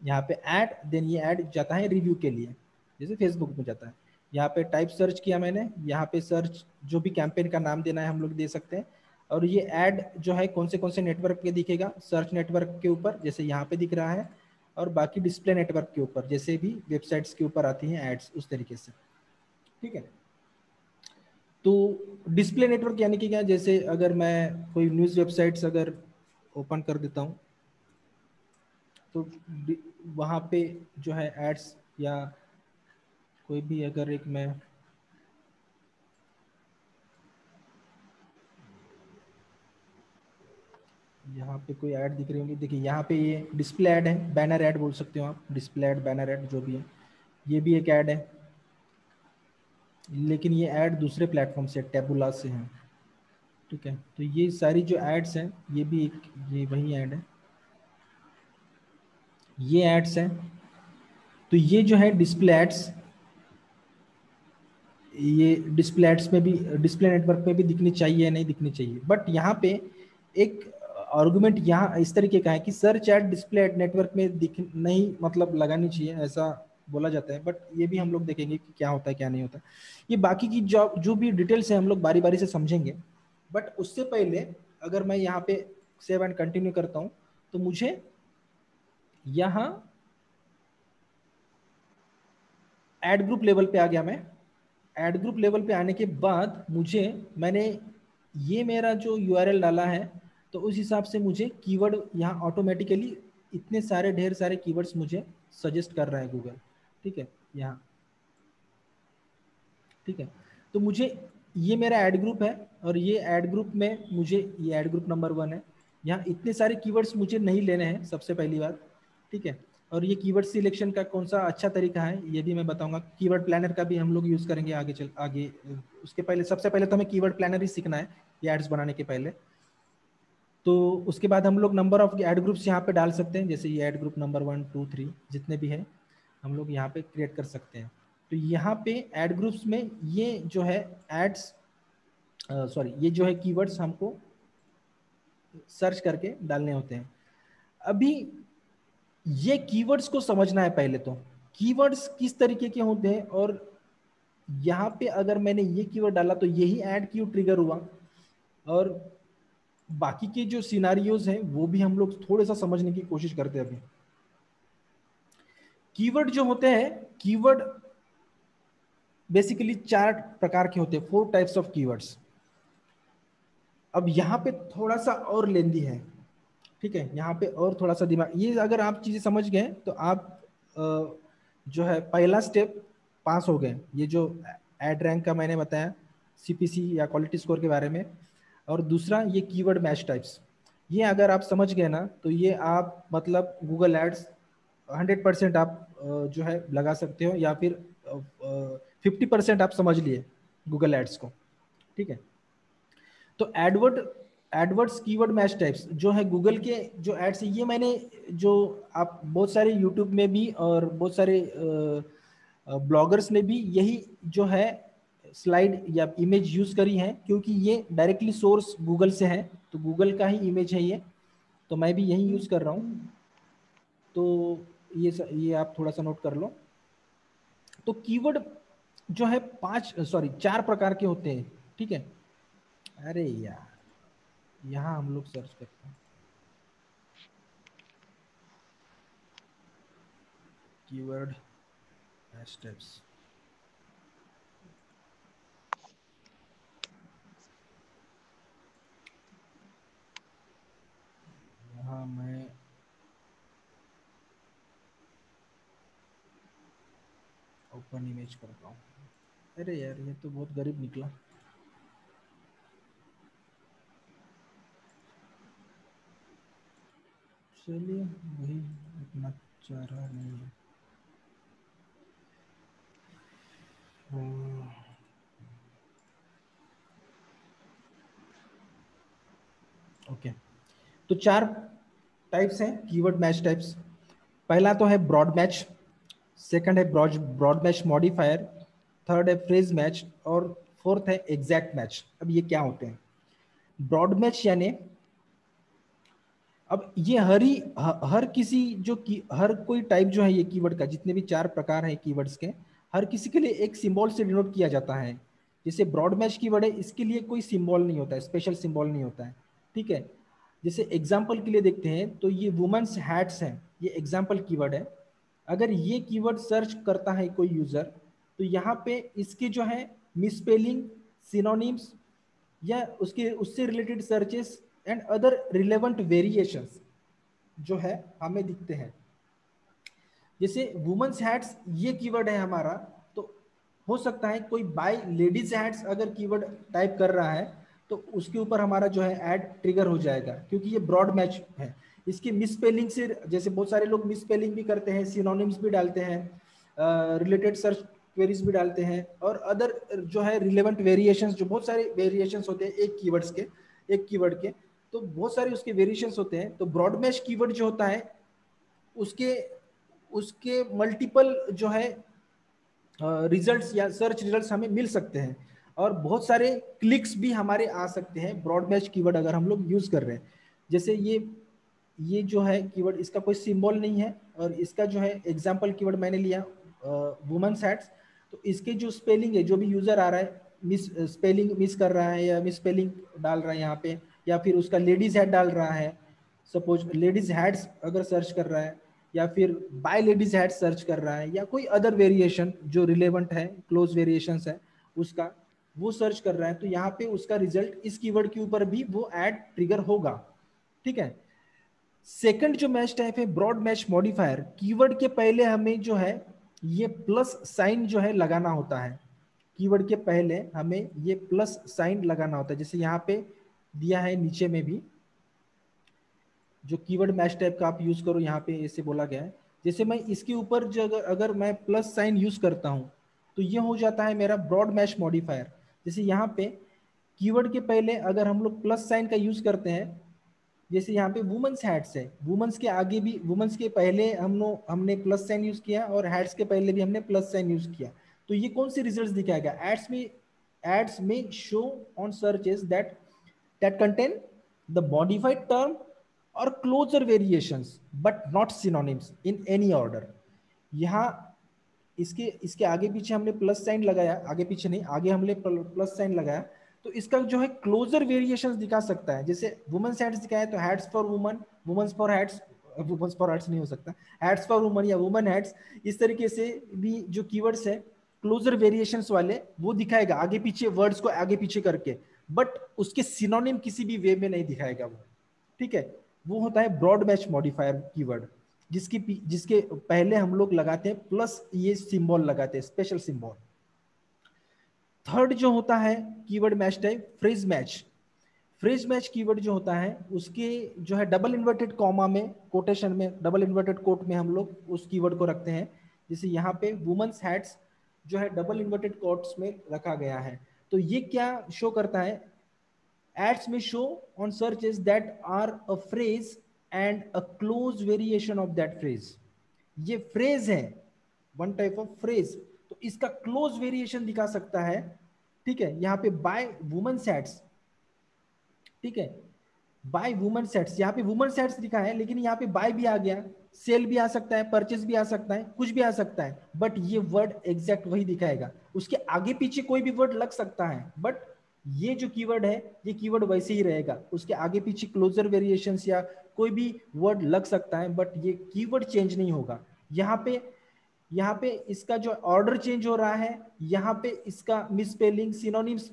यहाँ पे ऐड देन ये ऐड जाता है रिव्यू के लिए। जैसे फेसबुक में जाता है। यहाँ पे टाइप सर्च किया मैंने, यहाँ पे सर्च जो भी कैंपेन का नाम देना है हम लोग दे सकते हैं। और ये ऐड जो है कौन से कौन से नेटवर्क पे दिखेगा? सर्च नेटवर्क के ऊपर, जैसे यहाँ पे दिख रहा है, और बाकी डिस्प्ले नेटवर्क के ऊपर, जैसे भी वेबसाइट्स के ऊपर आती हैं एड्स उस तरीके से। ठीक है? तो डिस्प्ले नेटवर्क यानी कि क्या? जैसे अगर मैं कोई न्यूज़ वेबसाइट्स अगर ओपन कर देता हूँ तो वहाँ पे जो है एड्स या कोई भी अगर एक मैं यहाँ पे कोई ऐड दिख रही होंगी। देखिए, यहाँ पे ये डिस्प्ले ऐड है बैनर ऐड बोल सकते हो आप। डिस्प्ले ऐड बैनर ऐड जो भी है। ये भी एक ऐड है। लेकिन ये ऐड दूसरे प्लेटफॉर्म से टेबुला से है। ठीक है? तो ये सारी जो एड्स हैं, ये भी एक, ये वही ऐड है। ये एड्स हैं। तो ये जो है डिस्प्ले एड्स ये डिस्प्ले एड्स में भी डिस्प्ले नेटवर्क में भी दिखनी चाहिए नहीं दिखनी चाहिए। बट यहाँ पे एक आर्गुमेंट यहाँ इस तरीके का है कि search ad display ad network में दिख, नहीं मतलब लगानी चाहिए, ऐसा बोला जाता है। बट ये भी हम लोग देखेंगे कि क्या होता है, क्या नहीं होता ये बाकी की जो जो भी डिटेल्स है हम लोग बारी बारी से समझेंगे। बट उससे पहले अगर मैं यहाँ पे सेव एंड कंटिन्यू करता हूँ तो मुझे यहाँ एड ग्रुप लेवल पे आ गया मैं। एड ग्रुप लेवल पे आने के बाद मुझे, मैंने ये मेरा जो यूआरएल डाला है तो उस हिसाब से मुझे कीवर्ड यहाँ ऑटोमेटिकली इतने सारे, ढेर सारे कीवर्ड्स मुझे सजेस्ट कर रहा है गूगल ठीक है? यहाँ। ठीक है? तो मुझे ये मेरा एड ग्रुप है और ये एड ग्रुप में मुझे, ये एड ग्रुप नंबर वन है। यहाँ इतने सारे कीवर्ड्स मुझे नहीं लेने हैं सबसे पहली बात। ठीक है? और ये कीवर्ड सिलेक्शन का कौन सा अच्छा तरीका है, ये भी मैं बताऊँगा। कीवर्ड प्लानर का भी हम लोग यूज़ करेंगे आगे चल, आगे, उसके पहले, सबसे पहले तो हमें कीवर्ड प्लानर ही सीखना है, ये एड्स बनाने के पहले। तो उसके बाद हम लोग नंबर ऑफ़ एड ग्रुप्स यहाँ पे डाल सकते हैं, जैसे ये ad group number one two three जितने भी है, हम लोग यहाँ पे क्रिएट कर सकते हैं। तो यहाँ पे एड ग्रुप्स में ये जो है एड्स सॉरी ये जो है कीवर्ड्स हमको सर्च करके डालने होते हैं। अभी ये कीवर्ड्स को समझना है पहले तो। कीवर्ड्स किस तरीके के होते हैं? और यहाँ पे अगर मैंने ये कीवर्ड डाला तो यही ऐड क्यू ट्रिगर हुआ? और बाकी के जो सिनारियोज हैं, वो भी हम लोग थोड़े सा समझने की कोशिश करते हैं अभी। कीवर्ड जो होते हैं कीवर्ड बेसिकली चार प्रकार के होते हैं फोर टाइप्स ऑफ़ कीवर्ड्स अब यहाँ पे थोड़ा सा और लेंदी है। ठीक है, यहाँ पे और थोड़ा सा दिमाग, ये अगर आप चीज़ें समझ गए तो आप जो है पहला स्टेप पास हो गए। ये जो एड रैंक का मैंने बताया सीपीसी या क्वालिटी स्कोर के बारे में, और दूसरा ये कीवर्ड मैच टाइप्स ये अगर आप समझ गए ना तो ये आप मतलब गूगल एड्स हंड्रेड परसेंट आप जो है लगा सकते हो, या फिर फिफ्टी परसेंट आप समझ लिए गूगल एड्स को। ठीक है? तो AdWord AdWords keyword match types जो है गूगल के जो एड्स है, ये मैंने जो आप बहुत सारे यूट्यूब में भी और बहुत सारे ब्लॉगर्स ने भी यही जो है स्लाइड या इमेज यूज़ करी है क्योंकि ये डायरेक्टली सोर्स गूगल से है तो गूगल का ही इमेज है ये तो मैं भी यही यूज़ कर रहा हूँ। तो ये ये आप थोड़ा सा नोट कर लो। तो कीवर्ड जो है पाँच सॉरी चार प्रकार के होते हैं, ठीक है? अरे यार। यहाँ हम लोग सर्च करते हैं। कीवर्ड स्टेप्स यहाँ मैं ओपन इमेज करता हूँ। अरे यार, ये तो बहुत गरीब निकला। चलिए, वही चाह रहा नहीं है। ओके। तो चार टाइप्स हैं कीवर्ड मैच टाइप्स पहला तो है ब्रॉड मैच सेकंड है broad broad match modifier third है फ्रेज मैच और फोर्थ है एग्जैक्ट मैच अब ये क्या होते हैं? ब्रॉड मैच यानी अब ये हर, ही, हर किसी जो की, हर कोई टाइप जो है ये कीवर्ड का, जितने भी चार प्रकार हैं कीवर्ड्स के, हर किसी के लिए एक सिंबल से डिनोट किया जाता है। जैसे ब्रॉड मैच कीवर्ड है, इसके लिए कोई सिंबल नहीं होता है स्पेशल सिंबल नहीं होता है, ठीक है? जैसे एग्ज़ाम्पल के लिए देखते हैं तो ये वुमेन्स हैट्स हैं, ये एग्ज़ाम्पल कीवर्ड है। अगर ये कीवर्ड सर्च करता है कोई यूज़र तो यहाँ पे इसके जो है मिसपेलिंग सिनोनिम्स या उसके, उससे related searches and other relevant variations जो है हमें दिखते हैं। जैसे वुमेन्स हैट्स ये कीवर्ड है हमारा तो हो सकता है कोई बाय लेडीज़ हैट्स अगर कीवर्ड टाइप कर रहा है तो उसके ऊपर हमारा जो है एड ट्रिगर हो जाएगा, क्योंकि ये ब्रॉड मैच है। इसकी मिसपेलिंग से, जैसे बहुत सारे लोग मिसपेलिंग भी करते हैं सिनोनिम्स भी डालते हैं रिलेटेड सर्च क्वेरीज भी डालते हैं, और अदर जो है रिलेवेंट वेरिएशंस जो बहुत सारे वेरिएशंस होते हैं एक कीवर्ड्स के, एक कीवर्ड के तो बहुत सारे उसके वेरिएशंस होते हैं। तो ब्रॉड मैच कीवर्ड जो होता है, उसके उसके मल्टीपल जो है रिजल्ट्स या सर्च रिजल्ट्स हमें मिल सकते हैं। और बहुत सारे क्लिक्स भी हमारे आ सकते हैं ब्रॉड मैच कीवर्ड अगर हम लोग यूज़ कर रहे हैं। जैसे ये ये जो है कीवर्ड इसका कोई सिंबल नहीं है और इसका जो है एग्ज़ाम्पल कीवर्ड मैंने लिया वुमेन्स हैट्स तो इसके जो स्पेलिंग है, जो भी यूज़र आ रहा है मिस स्पेलिंग मिस कर रहा है या मिस स्पेलिंग डाल रहा है यहाँ पे या फिर उसका लेडीज़ हैड डाल रहा है, सपोज़ लेडीज़ हैड्स अगर सर्च कर रहा है, या फिर बाय लेडीज़ हैड सर्च कर रहा है, या कोई अदर वेरिएशन जो रिलेवेंट है, क्लोज वेरिएशन है, उसका, वो सर्च कर रहा है तो यहाँ पे उसका रिज़ल्ट इस कीवर्ड के ऊपर भी वो एड ट्रिगर होगा। ठीक है? सेकंड जो मैच टाइप है, ब्रॉड मैच मॉडिफायर, कीवर्ड के पहले हमें जो है, ये प्लस साइन जो है लगाना होता है। कीवर्ड के पहले हमें ये प्लस साइन लगाना होता है, जैसे यहाँ पे दिया है नीचे में भी जो कीवर्ड मैच टाइप का आप यूज़ करो यहाँ पे ऐसे बोला गया है। जैसे मैं इसके ऊपर जो अगर, अगर मैं प्लस साइन यूज़ करता हूँ तो ये हो जाता है मेरा ब्रॉड मैच मॉडिफायर जैसे यहाँ पे कीवर्ड के पहले अगर हम लोग प्लस साइन का यूज़ करते हैं जैसे यहाँ पे वुमेन्स हैट्स है। वुमेन्स के आगे भी वुमेन्स के पहले हम लोग हमने प्लस साइन यूज़ किया और हैट्स के पहले भी हमने प्लस साइन यूज़ किया। तो ये कौन से रिज़ल्ट दिखाएगा? एड्स में एड्स में show on searches that that contain the modified term और closer variations but not synonyms in any order यहाँ इसके इसके आगे पीछे हमने प्लस साइन लगाया, आगे पीछे नहीं, आगे हमने प्लस साइन लगाया। तो इसका जो है क्लोजर वेरिएशंस दिखा सकता है। जैसे वुमेन्स हैड्स दिखाया तो hats for woman women's for hats women's for hats नहीं हो सकता। हैड्स फॉर वुमन या वुमन हैड्स इस तरीके से भी जो कीवर्ड्स है क्लोजर वेरिएशंस वाले, वो दिखाएगा। आगे पीछे वर्ड्स को आगे पीछे करके। बट उसके सिनोनिम किसी भी वे में नहीं दिखाएगा वो। ठीक है? वो होता है ब्रॉड मैच मॉडिफायर कीवर्ड जिसकी जिसके पहले हम लोग लगाते हैं प्लस ये सिंबल लगाते हैं स्पेशल सिंबल थर्ड जो होता है keyword match type phrase match phrase match keyword जो होता है, उसके जो है डबल इन्वर्टेड कॉमा में कोटेशन में डबल इन्वर्टेड कोट में हम लोग उस कीवर्ड को रखते हैं। जैसे यहाँ पे वुमेन्स हैट्स जो है डबल इन्वर्टेड कोट्स में रखा गया है। तो ये क्या शो करता है? एड्स में show on searches that are a phrase and a close variation of that phrase ये फ्रेज है वन टाइप ऑफ़ फ्रेज तो इसका क्लोज वेरिएशन दिखा सकता है। ठीक है, यहाँ पे बाय वुमन सेट्स ठीक है बाय वुमन सेट्स यहाँ पे वुमन सेट्स दिखा है, लेकिन यहाँ पे बाय भी आ गया। सेल भी आ सकता है परचेज भी आ सकता है, कुछ भी आ सकता है बट ये वर्ड एग्जैक्ट वही दिखाएगा। उसके आगे पीछे कोई भी वर्ड लग सकता है बट ये जो कीवर्ड है, ये कीवर्ड वैसे ही रहेगा। उसके आगे पीछे क्लोजर वेरिएशन या कोई भी वर्ड लग सकता है बट ये कीवर्ड चेंज नहीं होगा। यहाँ पे यहाँ पे इसका जो ऑर्डर चेंज हो रहा है, यहाँ पे इसका मिसपेलिंग सिनोनिम्स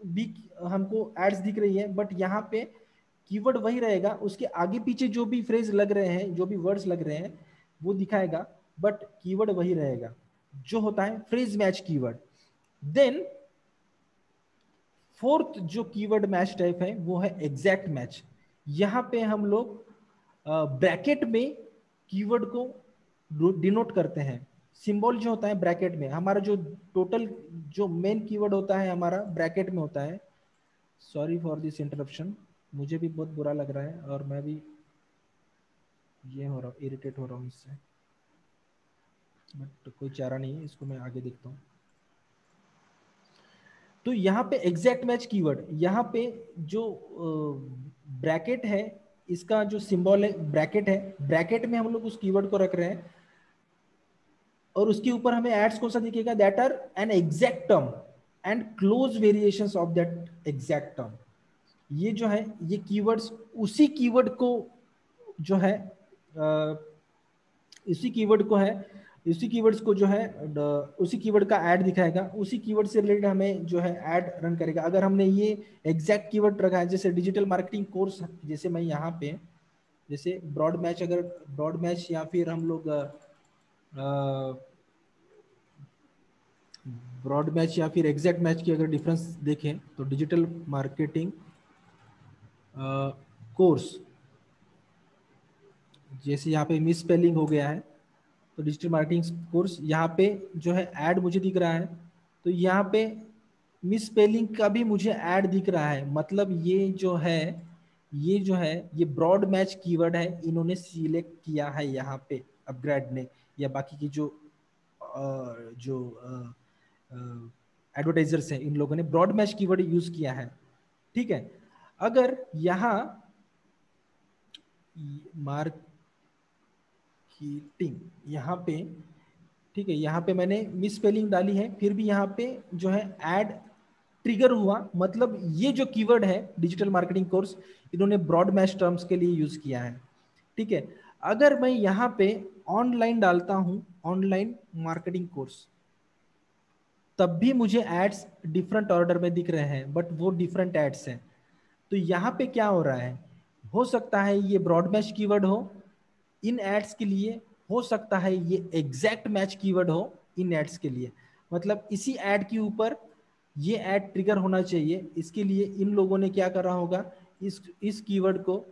भी हमको एड्स दिख रही है बट यहाँ पे कीवर्ड वही रहेगा, उसके आगे पीछे जो भी फ्रेज लग रहे हैं, जो भी वर्ड्स लग रहे हैं, वो दिखाएगा बट कीवर्ड वही रहेगा। जो होता है phrase match keyword. Then fourth जो कीवर्ड मैच टाइप है, वो है एग्जैक्ट मैच यहाँ पे हम लोग ब्रैकेट में कीवर्ड को डिनोट करते हैं। सिंबल जो होता है ब्रैकेट में, हमारा जो टोटल जो मेन कीवर्ड होता है, हमारा ब्रैकेट में होता है। सॉरी फॉर दिस इंटरप्शन मुझे भी बहुत बुरा लग रहा है और मैं भी ये हो रहा हूँ इरिटेट हो रहा हूँ इससे। बट कोई चारा नहीं है, इसको मैं आगे देखता हूँ। तो यहाँ पे एग्जैक्ट मैच कीवर्ड यहाँ पे जो ब्रैकेट है, इसका जो सिंबल है ब्रैकेट है ब्रैकेट में हम लोग उस कीवर्ड को रख रहे हैं। और उसके ऊपर हमें एड्स कौन सा दिखेगा? That are an exact term and close variation of that exact term ये जो है, ये कीवर्ड्स उसी कीवर्ड को जो है इसी कीवर्ड को है उसी कीवर्ड्स को जो है उसी कीवर्ड का ऐड दिखाएगा। उसी कीवर्ड से रिलेटेड हमें जो है ऐड रन करेगा। अगर हमने ये एग्जैक्ट कीवर्ड रखा है, जैसे डिजिटल मार्केटिंग कोर्स जैसे मैं यहाँ पे, जैसे ब्रॉड मैच अगर ब्रॉड मैच या फिर हम लोग ब्रॉड मैच या फिर एग्जैक्ट मैच की अगर डिफरेंस देखें तो डिजिटल मार्केटिंग कोर्स। जैसे यहाँ पे मिस स्पेलिंग हो गया है तो डिजिटल मार्केटिंग कोर्स यहाँ पे जो है ऐड मुझे दिख रहा है तो यहाँ पे मिस स्पेलिंग का भी मुझे ऐड दिख रहा है। मतलब ये जो है, ये जो है, ये ब्रॉड मैच कीवर्ड है, इन्होंने सिलेक्ट किया है यहाँ पे अपग्रेड ने, या बाकी की जो जो एडवर्टाइजर्स हैं, इन लोगों ने ब्रॉड मैच कीवर्ड यूज़ किया है। ठीक है? अगर यहाँ मार्केटिंग यहाँ पे, ठीक है, यहाँ पे मैंने मिस स्पेलिंग डाली है, फिर भी यहाँ पे जो है एड ट्रिगर हुआ मतलब ये जो कीवर्ड है डिजिटल मार्केटिंग कोर्स इन्होंने ब्रॉड मैच टर्म्स के लिए यूज़ किया है, ठीक है। अगर मैं यहाँ पे ऑनलाइन डालता हूँ ऑनलाइन मार्केटिंग कोर्स तब भी मुझे एड्स डिफरेंट ऑर्डर में दिख रहे हैं बट वो डिफरेंट एड्स हैं। तो यहाँ पे क्या हो रहा है? हो सकता है ये ब्रॉड मैच कीवर्ड हो इन एड्स के लिए हो सकता है ये एग्जैक्ट मैच कीवर्ड हो इन एड्स के लिए। मतलब इसी एड के ऊपर ये एड ट्रिगर होना चाहिए। इसके लिए इन लोगों ने क्या करा होगा? इस इस कीवर्ड को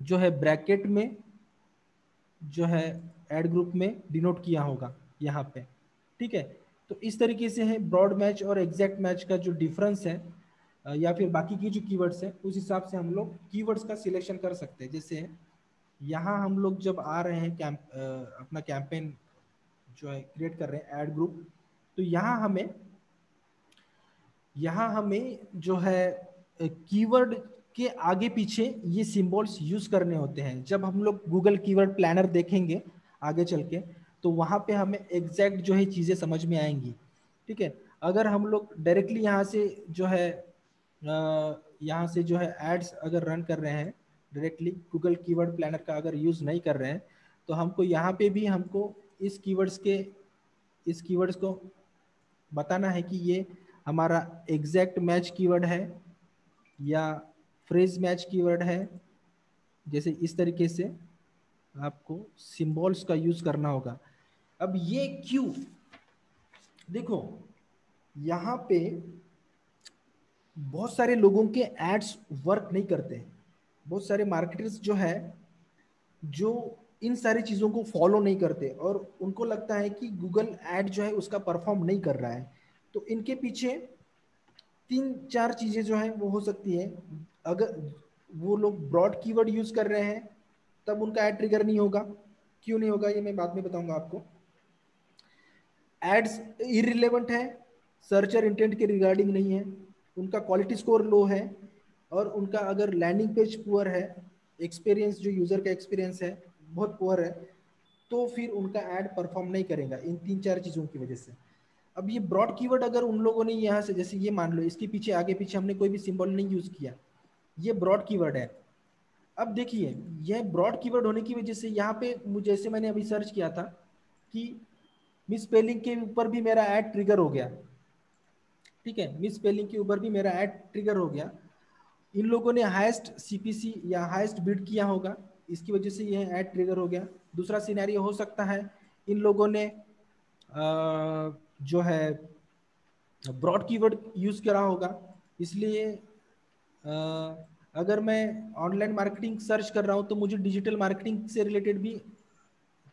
जो है ब्रैकेट में, जो है एड ग्रुप में डिनोट किया होगा यहाँ पे। ठीक है? तो इस तरीके से है ब्रॉड मैच और एग्जैक्ट मैच का जो डिफरेंस है या फिर बाकी की जो कीवर्ड्स है, उस हिसाब से हम लोग कीवर्ड्स का सिलेक्शन कर सकते हैं। जैसे यहाँ हम लोग जब आ रहे हैं कैंप अपना कैंपेन जो है क्रिएट कर रहे हैं एड ग्रुप तो यहाँ हमें यहाँ हमें जो है कीवर्ड के आगे पीछे ये सिंबल्स यूज़ करने होते हैं। जब हम लोग गूगल कीवर्ड प्लानर देखेंगे, आगे चल के तो वहाँ पे हमें एग्जैक्ट जो है चीज़ें समझ में आएँगी। ठीक है? अगर हम लोग डायरेक्टली यहाँ से जो है यहाँ से जो है एड्स अगर रन कर रहे हैं डायरेक्टली गूगल कीवर्ड प्लानर का अगर यूज़ नहीं कर रहे हैं तो हमको यहाँ पे भी हमको इस कीवर्ड्स के, इस कीवर्ड्स को बताना है कि ये हमारा एग्जैक्ट मैच कीवर्ड है या फ्रेज मैच कीवर्ड है। जैसे इस तरीके से आपको सिंबल्स का यूज़ करना होगा। अब ये क्यों? देखो, यहाँ पे बहुत सारे लोगों के एड्स वर्क नहीं करते। हैं बहुत सारे मार्केटर्स जो है, जो इन सारी चीज़ों को फॉलो नहीं करते और उनको लगता है कि गूगल एड जो है उसका परफॉर्म नहीं कर रहा है। तो इनके पीछे तीन चार चीज़ें जो है वो हो सकती है। अगर वो लोग ब्रॉड कीवर्ड यूज़ कर रहे हैं, तब उनका एड ट्रिगर नहीं होगा। क्यों नहीं होगा, ये मैं बाद में बताऊँगा आपको। एड्स इरिलेवेंट है सर्चर इंटेंट के रिगार्डिंग नहीं है। उनका क्वालिटी स्कोर लो है और उनका अगर लैंडिंग पेज पुअर है एक्सपीरियंस जो यूज़र का एक्सपीरियंस है, बहुत पुअर है तो फिर उनका एड परफॉर्म नहीं करेगा इन तीन चार चीज़ों की वजह से। अब ये ब्रॉड कीवर्ड अगर उन लोगों ने यहाँ से, जैसे ये मान लो, इसके पीछे, आगे पीछे हमने कोई भी सिंबल नहीं यूज़ किया, ये ब्रॉड कीवर्ड है। अब देखिए, यह ब्रॉड कीवर्ड होने की वजह से यहाँ पे मुझे जैसे मैंने अभी सर्च किया था कि मिस स्पेलिंग के ऊपर भी मेरा ऐड ट्रिगर हो गया। ठीक है मिस स्पेलिंग के ऊपर भी मेरा ऐड ट्रिगर हो गया। इन लोगों ने हाईएस्ट सीपीसी या हाईएस्ट बिड किया होगा, इसकी वजह से यह ऐड ट्रिगर हो गया। दूसरा सिनेरियो हो सकता है, इन लोगों ने जो है ब्रॉड कीवर्ड यूज़ करा होगा। इसलिए अगर मैं ऑनलाइन मार्केटिंग सर्च कर रहा हूँ तो मुझे डिजिटल मार्केटिंग से रिलेटेड भी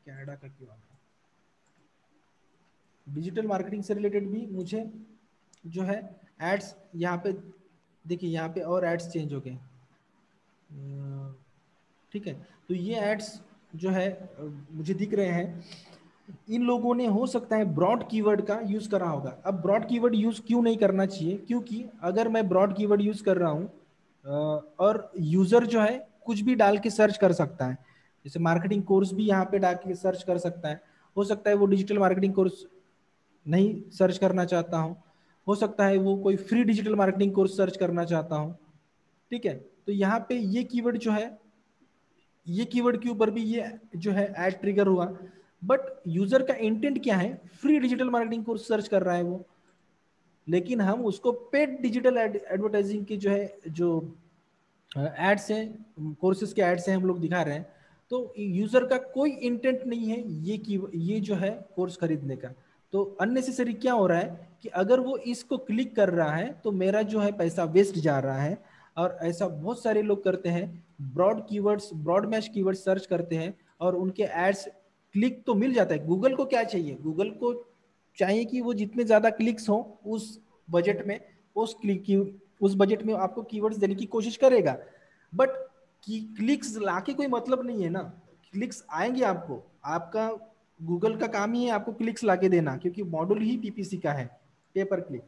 कैनेडा का क्यों डिजिटल मार्केटिंग से रिलेटेड भी मुझे जो है एड्स यहाँ पे, देखिए यहाँ पे और एड्स चेंज हो गए। ठीक है तो ये एड्स जो है मुझे दिख रहे हैं। इन लोगों ने, हो सकता है ब्रॉड कीवर्ड का यूज़ करा होगा। अब ब्रॉड कीवर्ड यूज़ क्यों नहीं करना चाहिए? क्योंकि अगर मैं ब्रॉड कीवर्ड यूज़ कर रहा हूँ और यूज़र जो है, कुछ भी डाल के सर्च कर सकता है। जैसे मार्केटिंग कोर्स भी यहाँ पे डाल के सर्च कर सकता है। हो सकता है वो डिजिटल मार्केटिंग कोर्स नहीं सर्च करना चाहता हूँ। हो सकता है वो कोई free digital marketing course search करना चाहता हूँ। ठीक है? तो यहाँ पे ये कीवर्ड जो है, ये कीवर्ड के ऊपर भी ये जो है एड ट्रिगर हुआ। बट यूज़र का इंटेंट क्या है? Free digital marketing course search कर रहा है वो। लेकिन हम उसको पेड डिजिटल एडवर्टाइजिंग की जो है, जो एड्स हैं कोर्सेज के एड्स हैं हम लोग दिखा रहे हैं। तो यूज़र का कोई इंटेंट नहीं है ये की ये जो है कोर्स खरीदने का। तो अननेसेसरी क्या हो रहा है कि अगर वो इसको क्लिक कर रहा है तो मेरा जो है पैसा वेस्ट जा रहा है और ऐसा बहुत सारे लोग करते हैं broad keywords broad match keyword search करते हैं और उनके एड्स क्लिक तो मिल जाता है। गूगल को क्या चाहिए? गूगल को चाहिए कि वो जितने ज़्यादा क्लिक्स हो उस बजट में, उस क्लिक की, उस बजट में आपको कीवर्ड्स देने की कोशिश करेगा। बट की क्लिक्स लाके कोई मतलब नहीं है ना। क्लिक्स आएँगे आपको। आपका गूगल का काम ही है आपको क्लिक्स लाके देना, क्योंकि मॉडल ही पीपीसी का है, पेपर क्लिक।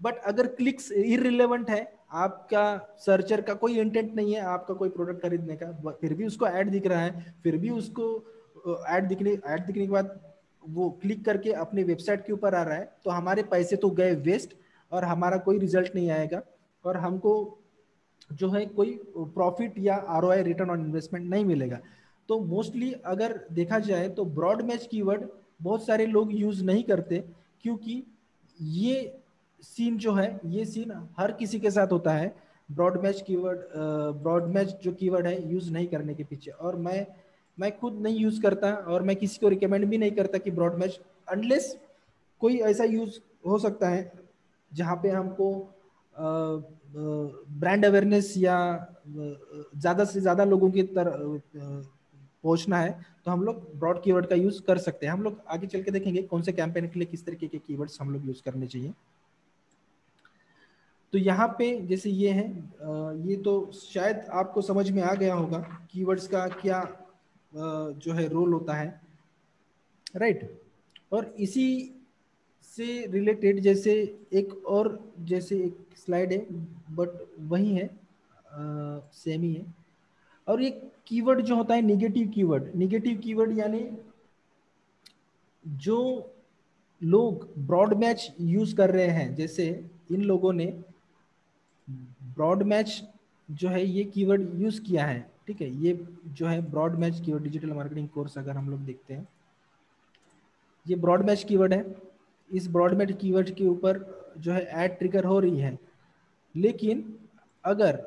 बट अगर क्लिक्स इरिलेवेंट है, आपका सर्चर का कोई इंटेंट नहीं है, आपका कोई प्रोडक्ट खरीदने का फिर भी उसको ऐड दिख रहा है, फिर भी उसको ऐड दिखने ऐड दिखने के बाद वो क्लिक करके अपने वेबसाइट के ऊपर आ रहा है तो हमारे पैसे तो गए वेस्ट और हमारा कोई रिज़ल्ट नहीं आएगा। और हमको जो है कोई प्रॉफिट या आरओआई रिटर्न ऑन इन्वेस्टमेंट नहीं मिलेगा। तो मोस्टली अगर देखा जाए तो ब्रॉड मैच कीवर्ड बहुत सारे लोग यूज़ नहीं करते, क्योंकि ये सीन जो है, ये सीन हर किसी के साथ होता है। Broad match keyword broad match जो कीवर्ड है यूज़ नहीं करने के पीछे। और मैं मैं खुद नहीं यूज़ करता और मैं किसी को रिकमेंड भी नहीं करता कि ब्रॉड मैच अनलेस कोई ऐसा यूज़ हो सकता है, जहाँ पे हमको ब्रांड अवेयरनेस या ज़्यादा से ज़्यादा लोगों की तरह पहुँचना है तो हम लोग ब्रॉड कीवर्ड का यूज़ कर सकते हैं। हम लोग आगे चल के देखेंगे कौन से कैंपेन के लिए किस तरीके के कीवर्ड्स हम लोग यूज़ करने चाहिए। तो यहाँ पे जैसे ये है ये तो शायद आपको समझ में आ गया होगा कीवर्ड्स का क्या जो है रोल होता है। राइट और इसी से रिलेटेड जैसे एक और, जैसे एक स्लाइड है बट वही है सेम ही है। और ये कीवर्ड जो होता है निगेटिव कीवर्ड। निगेटिव कीवर्ड यानी जो लोग ब्रॉड मैच यूज़ कर रहे हैं, जैसे इन लोगों ने ब्रॉड मैच जो है, ये कीवर्ड यूज़ किया है। ठीक है, ये जो है broad match keyword digital marketing course अगर हम लोग देखते हैं। ये ब्रॉड मैच कीवर्ड है। इस ब्रॉड मैच कीवर्ड के ऊपर जो है एड ट्रिगर हो रही है। लेकिन अगर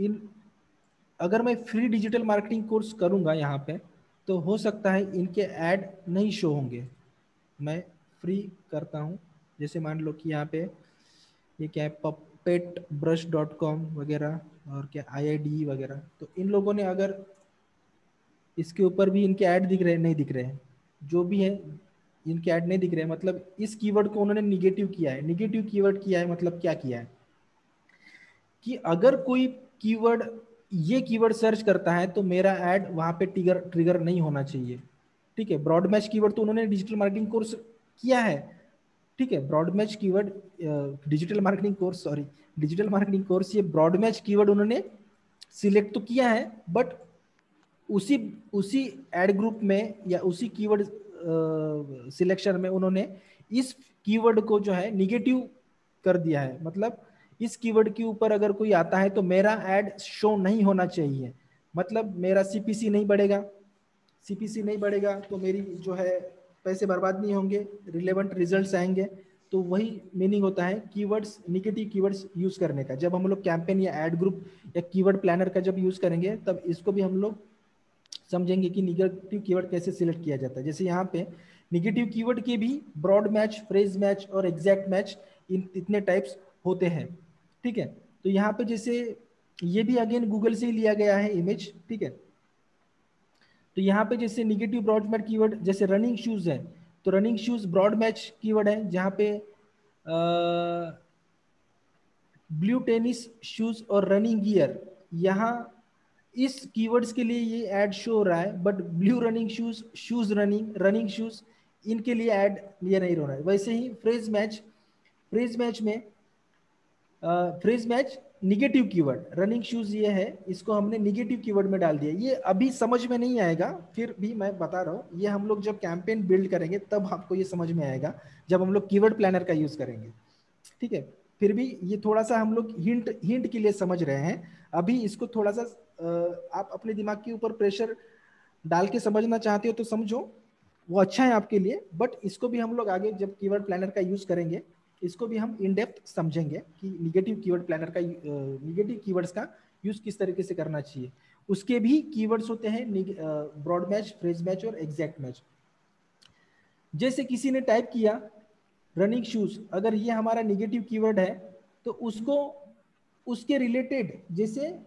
इन अगर मैं फ्री डिजिटल मार्केटिंग कोर्स करूँगा यहाँ पे तो हो सकता है इनके ऐड नहीं शो होंगे। मैं फ्री करता हूँ। जैसे मान लो कि यहाँ पे ये क्या है पपेट ब्रश डॉट कॉम वगैरह और क्या आई वगैरह। तो इन लोगों ने अगर इसके ऊपर भी इनके ऐड दिख रहे हैं नहीं दिख रहे हैं, जो भी है, इनके ऐड नहीं दिख रहे हैं मतलब इस कीवर्ड को उन्होंने निगेटिव किया है। निगेटिव कीवर्ड किया है मतलब क्या किया है? कि अगर कोई कीवर्ड ये कीवर्ड सर्च करता है तो मेरा ऐड वहाँ पे ट्रिगर ट्रिगर नहीं होना चाहिए। ठीक है ब्रॉड मैच कीवर्ड तो उन्होंने डिजिटल मार्केटिंग कोर्स किया है। ठीक है broad match keyword digital marketing course sorry digital marketing course ये ब्रॉड मैच कीवर्ड उन्होंने सिलेक्ट तो किया है बट उसी उसी एड ग्रुप में या उसी कीवर्ड सिलेक्शन में उन्होंने इस कीवर्ड को जो है निगेटिव कर दिया है। मतलब इस कीवर्ड के ऊपर अगर कोई आता है तो मेरा एड शो नहीं होना चाहिए। मतलब मेरा सीपीसी नहीं बढ़ेगा। सीपीसी नहीं बढ़ेगा तो मेरी जो है पैसे बर्बाद नहीं होंगे रिलेवेंट रिजल्ट्स आएँगे। तो वही मीनिंग होता है कीवर्ड्स निगेटिव कीवर्ड्स यूज़ करने का। जब हम लोग कैंपेन या एड ग्रुप या कीवर्ड प्लानर का जब यूज़ करेंगे, तब इसको भी हम लोग समझेंगे कि निगेटिव कीवर्ड कैसे सिलेक्ट किया जाता है। जैसे यहाँ पे निगेटिव कीवर्ड के भी ब्रॉड मैच फ्रेज मैच और एग्जैक्ट मैच इन इतने टाइप्स होते हैं। ठीक है? तो यहाँ पे जैसे ये भी अगेन गूगल से ही लिया गया है इमेज ठीक है? तो यहाँ पे जैसे निगेटिव ब्रॉड मैच जैसे रनिंग शूज़ है तो running shoes broad match keyword है, जहाँ पे ब्लू टेनिस शूज़ और रनिंग गियर यहाँ इस कीवर्ड्स के लिए ये ऐड शो हो रहा है but blue running shoes shoes running running shoes इनके लिए ऐड ये नहीं हो रहा है। वैसे ही फ्रेज मैच फ्रेज मैच में phrase match negative keyword running shoes ये है, इसको हमने निगेटिव कीवर्ड में डाल दिया। ये अभी समझ में नहीं आएगा, फिर भी मैं बता रहा हूँ, ये हम लोग जब कैंपेन बिल्ड करेंगे, तब आपको ये समझ में आएगा, जब हम लोग कीवर्ड प्लानर का यूज़ करेंगे। ठीक है? फिर भी ये थोड़ा सा हम लोग हिंट हिंट के लिए समझ रहे हैं। अभी इसको थोड़ा सा आप अपने दिमाग के ऊपर प्रेशर डाल के समझना चाहते हो तो समझो, वो अच्छा है आपके लिए बट इसको भी हम लोग आगे जब कीवर्ड प्लानर का यूज़ करेंगे इसको भी हम इन डेप्थ समझेंगे कि निगेटिव कीवर्ड प्लानर का निगेटिव कीवर्ड्स का यूज़ किस तरीके से करना चाहिए। उसके भी कीवर्ड्स होते हैं ब्रॉड मैच फ्रेज मैच और एग्जैक्ट मैच जैसे किसी ने टाइप किया रनिंग शूज़ अगर ये हमारा निगेटिव कीवर्ड है तो उसको, उसके रिलेटेड जैसे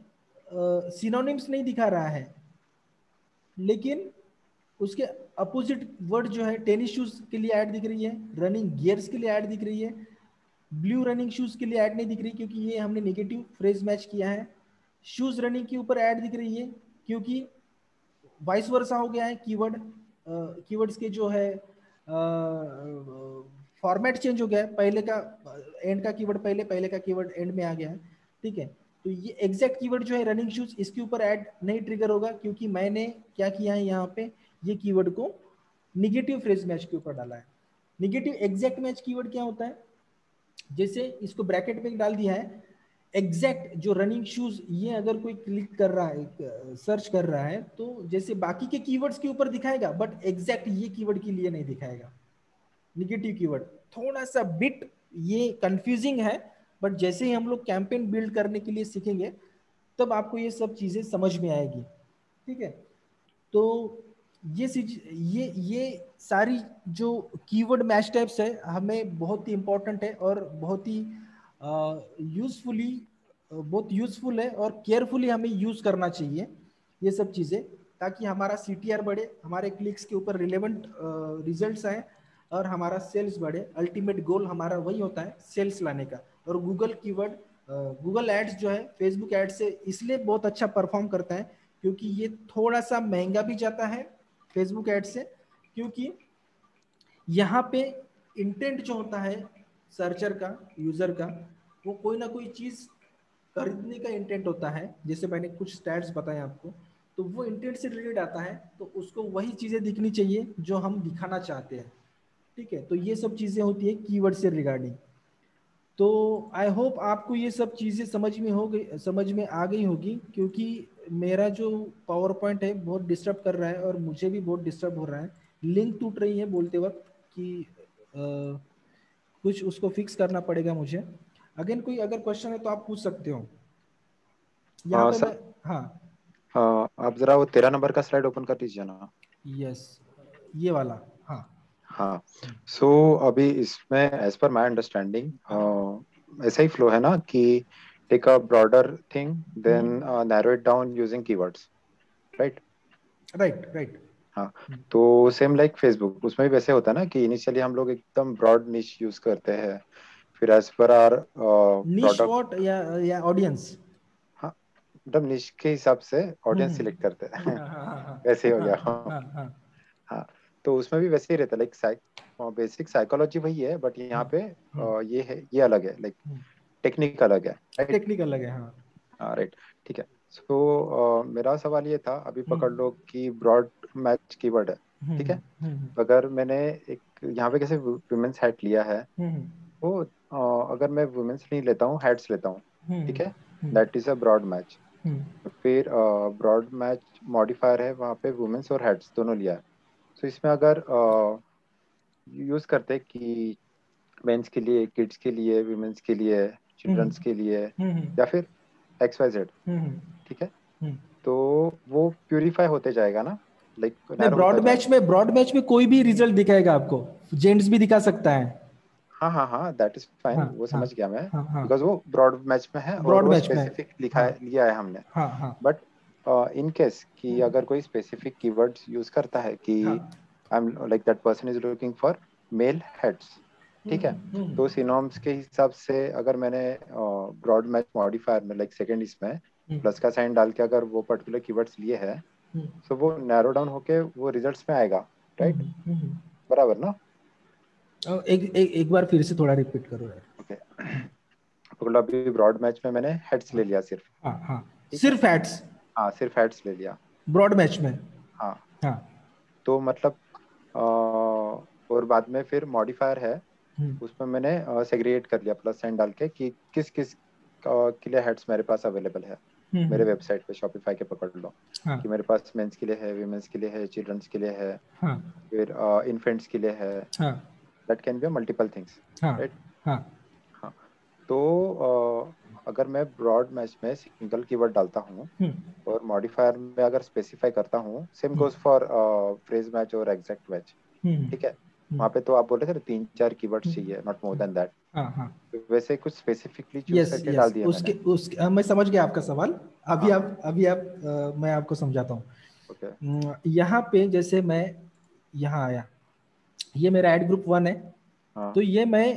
सिनोनिम्स नहीं दिखा रहा है, लेकिन उसके अपोजिट वर्ड जो है टेनिस शूज़ के लिए ऐड दिख रही है रनिंग गियर्स के लिए ऐड दिख रही है ब्लू रनिंग शूज़ के लिए ऐड नहीं दिख रही क्योंकि ये हमने नेगेटिव फ्रेज मैच किया है। शूज़ रनिंग के ऊपर ऐड दिख रही है क्योंकि वाइस वर्सा हो गया है कीवर्ड कीवर्ड्स के जो है फॉर्मेट चेंज हो गया है। पहले का एंड का कीवर्ड पहले पहले का कीवर्ड एंड में आ गया है, ठीक है? तो ये एग्जैक्ट कीवर्ड जो है रनिंग शूज़ इसके ऊपर ऐड नहीं ट्रिगर होगा क्योंकि मैंने क्या किया है यहाँ पे? ये कीवर्ड को निगेटिव फ्रेज मैच के ऊपर डाला है। निगेटिव एग्जैक्ट मैच कीवर्ड क्या होता है? जैसे इसको ब्रैकेट में डाल दिया है। एग्जैक्ट जो रनिंग शूज़ ये अगर कोई क्लिक कर रहा है सर्च कर रहा है तो जैसे बाकी के कीवर्ड्स के ऊपर दिखाएगा बट एग्जैक्ट ये कीवर्ड के लिए नहीं दिखाएगा। निगेटिव कीवर्ड थोड़ा सा बिट ये कंफ्यूजिंग है बट जैसे ही हम लोग कैंपेन बिल्ड करने के लिए सीखेंगे, तब आपको ये सब चीज़ें समझ में आएगी। ठीक है? तो ये ये ये सारी जो कीवर्ड मैच टाइप्स है, हमें बहुत ही इम्पोर्टेंट है और बहुत ही यूजफुली बहुत यूजफुल है और केयरफुली हमें यूज़ करना चाहिए ये सब चीज़ें, ताकि हमारा सीटीआर बढ़े, हमारे क्लिक्स के ऊपर रिलेवेंट रिजल्ट्स आए और हमारा सेल्स बढ़े। अल्टीमेट गोल हमारा वही होता है सेल्स लाने का। और गूगल कीवर्ड गूगल एड्स जो है फेसबुक एड्स से इसलिए बहुत अच्छा परफॉर्म करता है, क्योंकि ये थोड़ा सा महँगा भी जाता है फेसबुक एड से, क्योंकि यहाँ पे इंटेंट जो होता है सर्चर का यूज़र का, वो कोई ना कोई चीज़ खरीदने का इंटेंट होता है। जैसे मैंने कुछ स्टैट्स बताए आपको तो वो इंटेंट से रिलेटेड आता है तो उसको वही चीज़ें दिखनी चाहिए जो हम दिखाना चाहते हैं। ठीक है तो ये सब चीज़ें होती है कीवर्ड से रिगार्डिंग तो आई होप आपको ये सब चीज़ें समझ में हो गई, समझ में आ गई होगी, क्योंकि मेरा जो पावर पॉइंट है बहुत डिस्टर्ब कर रहा है और मुझे भी बहुत डिस्टर्ब हो रहा है। लिंक टूट रही है बोलते वक्त कि आ, कुछ उसको फिक्स करना पड़ेगा मुझे। अगेन कोई अगर क्वेश्चन है तो आप पूछ सकते हो। हाँ सर। हाँ। हाँ आप जरा वो तेरह नंबर का स्लाइड ओपन कर दीजिए ना। यस ये वाला हाँ। हाँ। सो so, अभी इसमें एज पर माय अंडरस्टैंडिंग ऐसा ही फ्लो है ना कि take a broader thing, then uh, narrow it down using keywords, right? Right, right. हाँ तो सेम लाइक फेसबुक उसमें भी वैसे होता है ना कि इनिशियली हम लोग एकदम ब्रॉड निश यूज़ करते हैं फिर as per our niche what या या ऑडियंस हाँ मतलब निश के हिसाब से ऑडियंस सिलेक्ट करते हैं। वैसे हो गया। हाँ हाँ तो उसमें भी वैसे ही रहता है। लाइक बेसिक साइकोलॉजी वही है बट यहाँ पे ये है ये अलग है। लाइक टेक्निक अलग है टेक्निक अलग है हाँ। हाँ राइट ठीक है। सो मेरा सवाल ये था अभी हम्म। पकड़ लो कि ब्रॉड मैच कीवर्ड है हम्म, ठीक है? हम्म, अगर मैंने एक यहाँ पे कैसे वुमेन्स हेड लिया है वो uh, अगर मैं वुमेन्स नहीं लेता हूँ हेड्स लेता हूँ ठीक है? That is a broad match फिर ब्रॉड मैच मॉडिफायर है वहाँ पे वुमेन्स और हेड्स दोनों लिया है। तो so, इसमें अगर यूज़ करते कि मेंस के लिए किड्स के लिए वुमेन्स के लिए चिल्ड्रंस के लिए हम्म, हम्म। या फिर एक्स वाई जेड ठीक है? हम्म। तो वो प्यूरिफाई होते जाएगा ना लाइक ब्रॉड मैच में ब्रॉड मैच में कोई भी रिज़ल्ट दिखाएगा आपको। जेंट्स भी दिखा सकता है। हाँ हाँ हाँ दैट इज़ फाइन वो हाँ, समझ गया मैं। बिकॉज़ हाँ, वो ब्रॉड मैच में है ब्रॉड मैच स्पेसिफिक लिखा है। लिया है हमने। बट इन केस कि अगर कोई स्पेसिफिक कीवर्ड्स यूज़ करता है कि I am like that person is looking for male heads ठीक है? हम्म, हम्म। तो सिनोम्स के हिसाब से अगर मैंने ब्रॉड मैच मॉडिफायर में लाइक सेकंड इसमें प्लस हम्म। का साइन डाल के अगर वो पर्टिकुलर कीवर्ड्स लिए है तो वो नैरो डाउन होके वो रिजल्ट्स में आएगा राइट बराबर ना? एक एक एक बार फिर से थोड़ा रिपीट करो यार। ओके पकड़ो अभी ब्रॉड मैच में मैंने हेड्स ले लिया सिर्फ़। हाँ हाँ। सिर्फ़ हेड्स हाँ सिर्फ़ हेड्स ले लिया। ब्रॉड मैच में? हाँ। हाँ। तो मतलब और बाद में फिर मॉडिफायर है। उसमें मैंने सेग्रीगेट कर लिया प्लस साइन डाल के कि किस किस के लिए हेड्स मेरे पास अवेलेबल है। हम्म, मेरे वेबसाइट हम्म। पे शॉपिफाई के पकड़ लो। हाँ. कि मेरे पास मेंस के लिए है वीमेंस के लिए है चिल्ड्रंस के लिए है हाँ. फिर इन्फेंट्स के लिए है। That can be multiple things right हाँ। तो uh, अगर मैं ब्रॉड मैच में सिंगल कीवर्ड डालता हूँ और मॉडिफायर में अगर स्पेसिफाई करता हूँ same goes for phrase match और एग्जैक्ट मैच ठीक है? हम्म। वहाँ पे तो आप बोल रहे थे तीन चार कीवर्ड्स हम्म। चाहिए नॉट मोर देन दैट वैसे कुछ स्पेसिफिकली चूज़ yes, करके yes. डाल दिया उसके मैंने उसके आ, मैं समझ गया आपका सवाल अभी हाँ. आप अभी आप आ, मैं आपको समझाता हूँ okay. हम्म, यहाँ पे जैसे मैं यहाँ आया ये मेरा एड ग्रुप वन है हाँ. तो ये मैं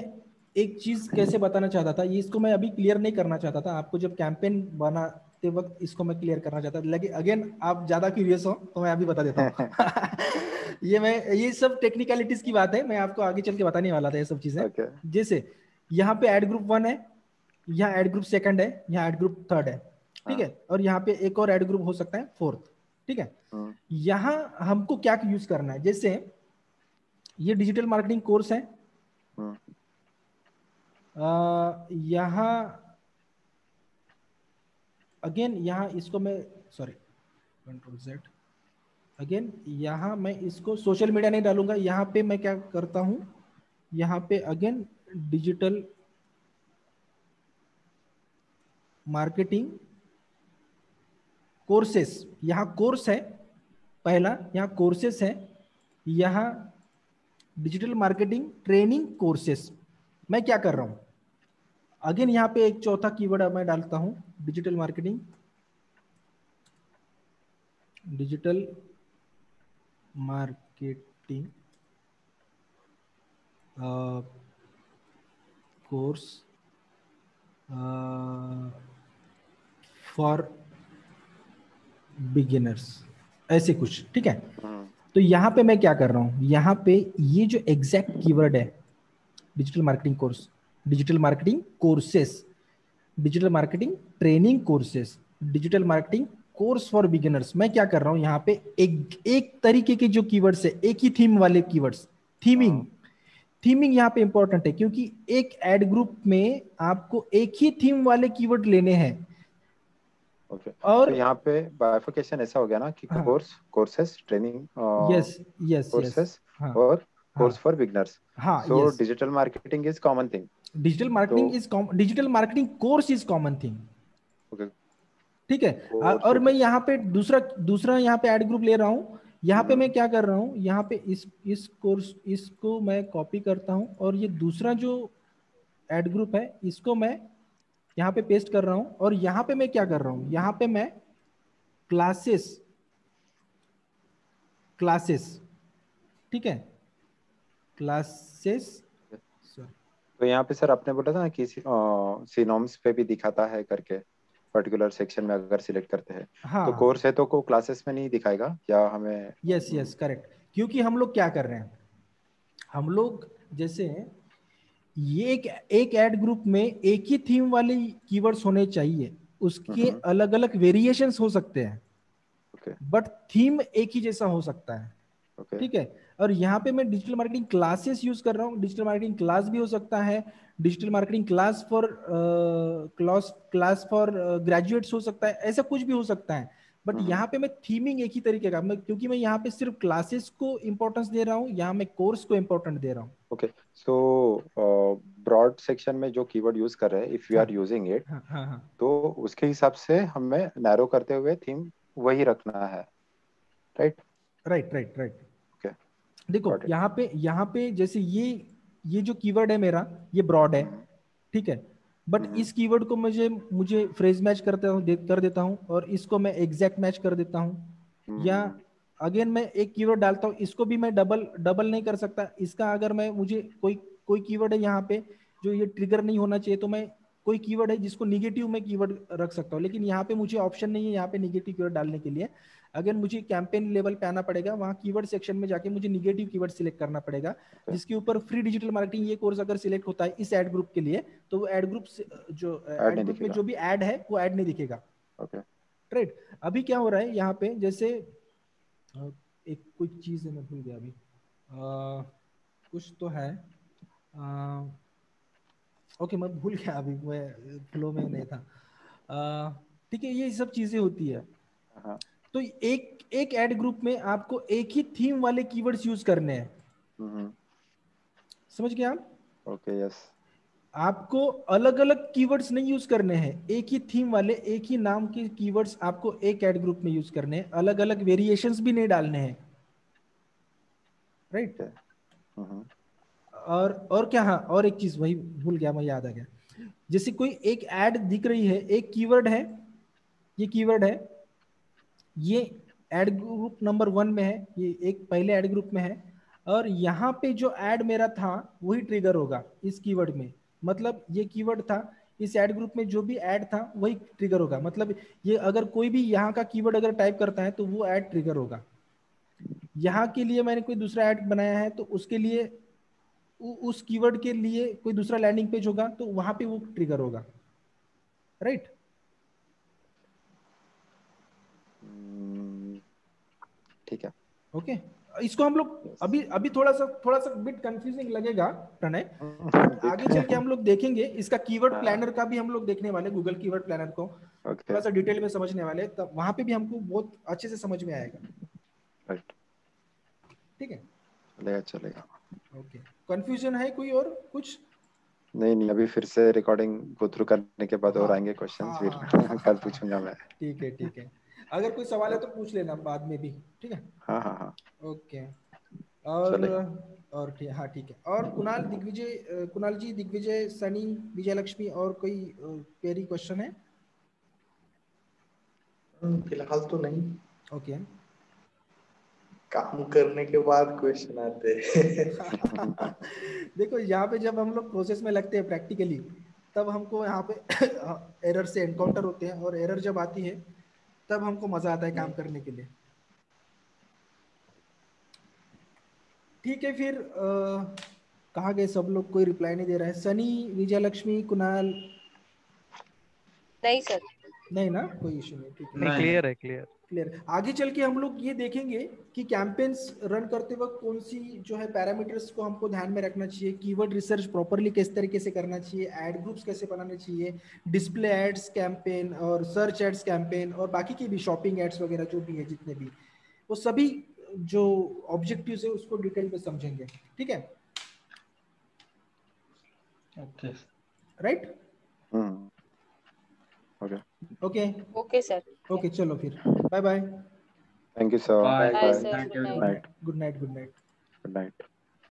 एक चीज़ कैसे बताना चाहता था ये इसको मैं अभी क्लियर नहीं करना चाहता था आपको जब कैंपेन बनाते वक्त इसको मैं क्लियर करना चाहता था लेकिन अगेन आप ज़्यादा क्यूरियस हो तो मैं अभी बता देता हूँ <laughs> ये मैं ये सब टेक्निकलिटीज की बात है मैं आपको आगे चल के बताने वाला था ये सब चीज़ें। Okay. जैसे यहाँ पे एड ग्रुप वन है यहाँ एड ग्रुप सेकंड है यहाँ एड ग्रुप थर्ड है ठीक है। और यहाँ पे एक और एड ग्रुप हो सकता है फोर्थ ठीक है? हम्म, यहाँ हमको क्या यूज़ करना है? जैसे ये डिजिटल मार्केटिंग कोर्स है। हम्म, यहाँ अगेन यहाँ इसको मैं सॉरी कंट्रोल जेड अगेन यहाँ मैं इसको सोशल मीडिया नहीं डालूँगा। यहाँ पे मैं क्या करता हूँ? यहाँ पे अगेन डिजिटल मार्केटिंग कोर्सेस यहाँ कोर्स है, पहला। यहाँ कोर्सेस है। यहाँ डिजिटल मार्केटिंग ट्रेनिंग कोर्सेस मैं क्या कर रहा हूँ? अगेन यहाँ पे एक चौथा कीवर्ड मैं डालता हूँ। Digital marketing digital marketing course for beginners ऐसे कुछ ठीक है? हम्म, तो यहाँ पे मैं क्या कर रहा हूँ? यहाँ पे ये जो एग्जैक्ट कीवर्ड है digital marketing course digital marketing courses digital marketing training courses digital marketing course for beginners मैं क्या कर रहा हूँ यहाँ पे एक एक तरीके के जो कीवर्ड्स है एक ही थीम वाले कीवर्ड्स थीमिंग थीमिंग यहाँ पे इंपॉर्टेंट है क्योंकि एक एड ग्रुप में आपको एक ही थीम वाले कीवर्ड लेने हैं। Okay. और तो यहाँ पे बाइफिकेशन ऐसा हो गया ना कि हाँ। Course courses training yes yes courses और कोर्स फॉर बिगनर्स हाँ so digital marketing is common thing digital marketing is digital marketing course is common thing okay ठीक है? और- और मैं यहाँ पे दूसरा दूसरा यहाँ पे एड ग्रुप ले रहा हूँ। यहाँ पे हम्म। मैं क्या कर रहा हूँ? यहाँ पे इस इस कोर्स इसको मैं कॉपी करता हूँ और ये दूसरा जो एड ग्रुप है इसको मैं यहाँ पे पेस्ट कर रहा हूँ। और यहाँ पे मैं क्या कर रहा हूँ? यहाँ पे मैं क्लासेस क्लासेस ठीक है? क्लासेस तो यहाँ पे सर आपने बोला था ना कि सिनोम्स पे भी दिखाता है करके। पर्टिकुलर सेक्शन में अगर सिलेक्ट करते हैं हाँ। तो कोर्स है तो को क्लासेस में नहीं दिखाएगा या हमें यस यस करेक्ट क्योंकि हम लोग क्या कर रहे हैं? हम लोग जैसे ये एक एक एड ग्रुप में एक ही थीम वाले कीवर्ड्स होने चाहिए। उसके। अलग अलग वेरिएशंस हो सकते हैं। बट थीम एक ही जैसा हो सकता है। ठीक है? और यहाँ पे मैं डिजिटल मार्केटिंग क्लासेस यूज़ कर रहा हूँ। डिजिटल मार्केटिंग क्लास भी हो सकता है। Digital marketing class for class class for graduates हो सकता है। ऐसा कुछ भी हो सकता है। But hmm. यहाँ पे मैं थीमिंग एक ही तरीके का मैं क्योंकि मैं यहाँ पे सिर्फ़ क्लासेस को इम्पोर्टेंस दे रहा हूँ यहाँ मैं कोर्स को इम्पोर्टेंट दे रहा हूँ। ओके सो ब्रॉड सेक्शन में जो कीवर्ड यूज़ कर रहे हैं if you are. Using it तो उसके हिसाब से हमें नैरो करते हुए थीम वही रखना है। Right right right right. देखो यहाँ पे यहाँ पे जैसे ये ये जो कीवर्ड है मेरा ये ब्रॉड है ठीक है? But hmm. इस कीवर्ड को मुझे मुझे फ्रेज मैच करता हूँ दे, कर देता हूँ और इसको मैं एग्जैक्ट मैच कर देता हूँ। या अगेन मैं एक कीवर्ड डालता हूँ इसको भी मैं डबल डबल नहीं कर सकता। इसका अगर मैं मुझे कोई कोई कीवर्ड है यहाँ पे जो ये ट्रिगर नहीं होना चाहिए तो मैं कोई कीवर्ड है जिसको निगेटिव में कीवर्ड रख सकता हूँ। लेकिन यहाँ पे मुझे ऑप्शन नहीं है यहाँ पे निगेटिव कीवर्ड डालने के लिए। अगर मुझे कैंपेन लेवल पे आना पड़ेगा वहाँ कीवर्ड सेक्शन में जाके मुझे निगेटिव कीवर्ड सिलेक्ट करना पड़ेगा जिसके ऊपर फ्री डिजिटल मार्केटिंग ये कोर्स अगर सिलेक्ट होता है इस एड ग्रुप के लिए तो वो एड ग्रुप जो एड ग्रुप में जो भी एड है वो एड नहीं दिखेगा। ओके राइट अभी क्या हो रहा है यहाँ पे जैसे एक कोई चीज़ है मैं भूल गया अभी। कुछ तो है। ओके मैं भूल गया अभी मैं फ्लो में नहीं था। ठीक है ये सब चीज़ें होती है। हाँ। तो एक एक एड ग्रुप में आपको एक ही थीम वाले कीवर्ड्स यूज़ करने हैं। हम्म समझ गए आप? ओके यस आपको अलग अलग कीवर्ड्स नहीं यूज़ करने हैं। एक ही थीम वाले एक ही नाम के कीवर्ड्स आपको एक एड ग्रुप में यूज़ करने हैं। अलग अलग वेरिएशंस भी नहीं डालने हैं। राइट हम्म और और क्या? हाँ और एक चीज़ वही भूल गया मैं याद आ गया। जैसे कोई एक एड दिख रही है एक कीवर्ड है ये कीवर्ड है ये एड ग्रुप नंबर वन में है ये एक पहले एड ग्रुप में है और यहाँ पे जो एड मेरा था वही ट्रिगर होगा इस कीवर्ड में। मतलब ये कीवर्ड था इस एड ग्रुप में जो भी ऐड था वही ट्रिगर होगा। मतलब ये अगर कोई भी यहाँ का कीवर्ड अगर टाइप करता है तो वो ऐड ट्रिगर होगा। यहाँ के लिए मैंने कोई दूसरा ऐड बनाया है तो उसके लिए उस कीवर्ड के लिए कोई दूसरा लैंडिंग पेज होगा तो वहाँ पे वो ट्रिगर होगा। राइट हम्म, ठीक है। Okay okay. इसको हम लोग अभी अभी थोड़ा सा थोड़ा सा बिट कंफ्यूजिंग लगेगा प्रणय। आगे चल के हम लोग देखेंगे इसका कीवर्ड हाँ। प्लानर का भी हम लोग देखने वाले गूगल कीवर्ड प्लानर को। Okay. थोड़ा सा डिटेल में समझने वाले तब वहाँ पे भी हमको बहुत अच्छे से समझ में आएगा। ठीक है? चलेगा चलेगा। ओके कंफ्यूजन है कोई और? कुछ? नहीं नहीं अभी फिर से रिकॉर्डिंग गो थ्रू करने के बाद और हाँ, आएँगे क्वेश्चंस हाँ, फिर। हाँ, <laughs> कल पूछूँगा मैं। ठीक है ठीक है। अगर कोई सवाल है तो पूछ लेना बाद में भी ठीक है? हाँ हाँ हाँ। ओके। और। और ठीक हाँ ठीक है। और कुणाल दिग्विजय कुणाल जी दिग्विजय सनी विजय लक्ष्मी और कोई पेरी क्वेश्चन है? फ़िलहाल तो नहीं। ओके। काम करने के बाद क्वेश्चन आते हैं। <laughs> देखो यहाँ पे जब हम लोग प्रोसेस में लगते हैं प्रैक्टिकली तब हमको यहाँ पे <coughs> एरर से एनकाउंटर होते हैं और एरर जब आती है तब हमको मज़ा आता है काम करने के लिए। ठीक है फिर कहा कहाँ गए सब लोग कोई रिप्लाई नहीं दे रहा है। सनी विजय लक्ष्मी कुणाल? नहीं सर। नहीं ना? कोई इशू नहीं ठीक है। क्लियर है क्लियर क्लियर आगे चल के हम लोग ये देखेंगे कि कैंपेन्स रन करते वक्त कौन सी जो है पैरामीटर्स को हमको ध्यान में रखना चाहिए कीवर्ड रिसर्च प्रॉपरली किस तरीके से करना चाहिए एड ग्रुप्स कैसे बनाने चाहिए डिस्प्ले एड्स कैंपेन और सर्च एड्स कैंपेन और बाकी की भी शॉपिंग एड्स वगैरह जो भी है जितने भी वो सभी जो ऑब्जेक्टिव है उसको डिटेल में समझेंगे। ठीक है? Okay right hmm okay okay okay sir okay चलो फिर. Bye bye thank you sir bye bye thank you good night night good night good night good night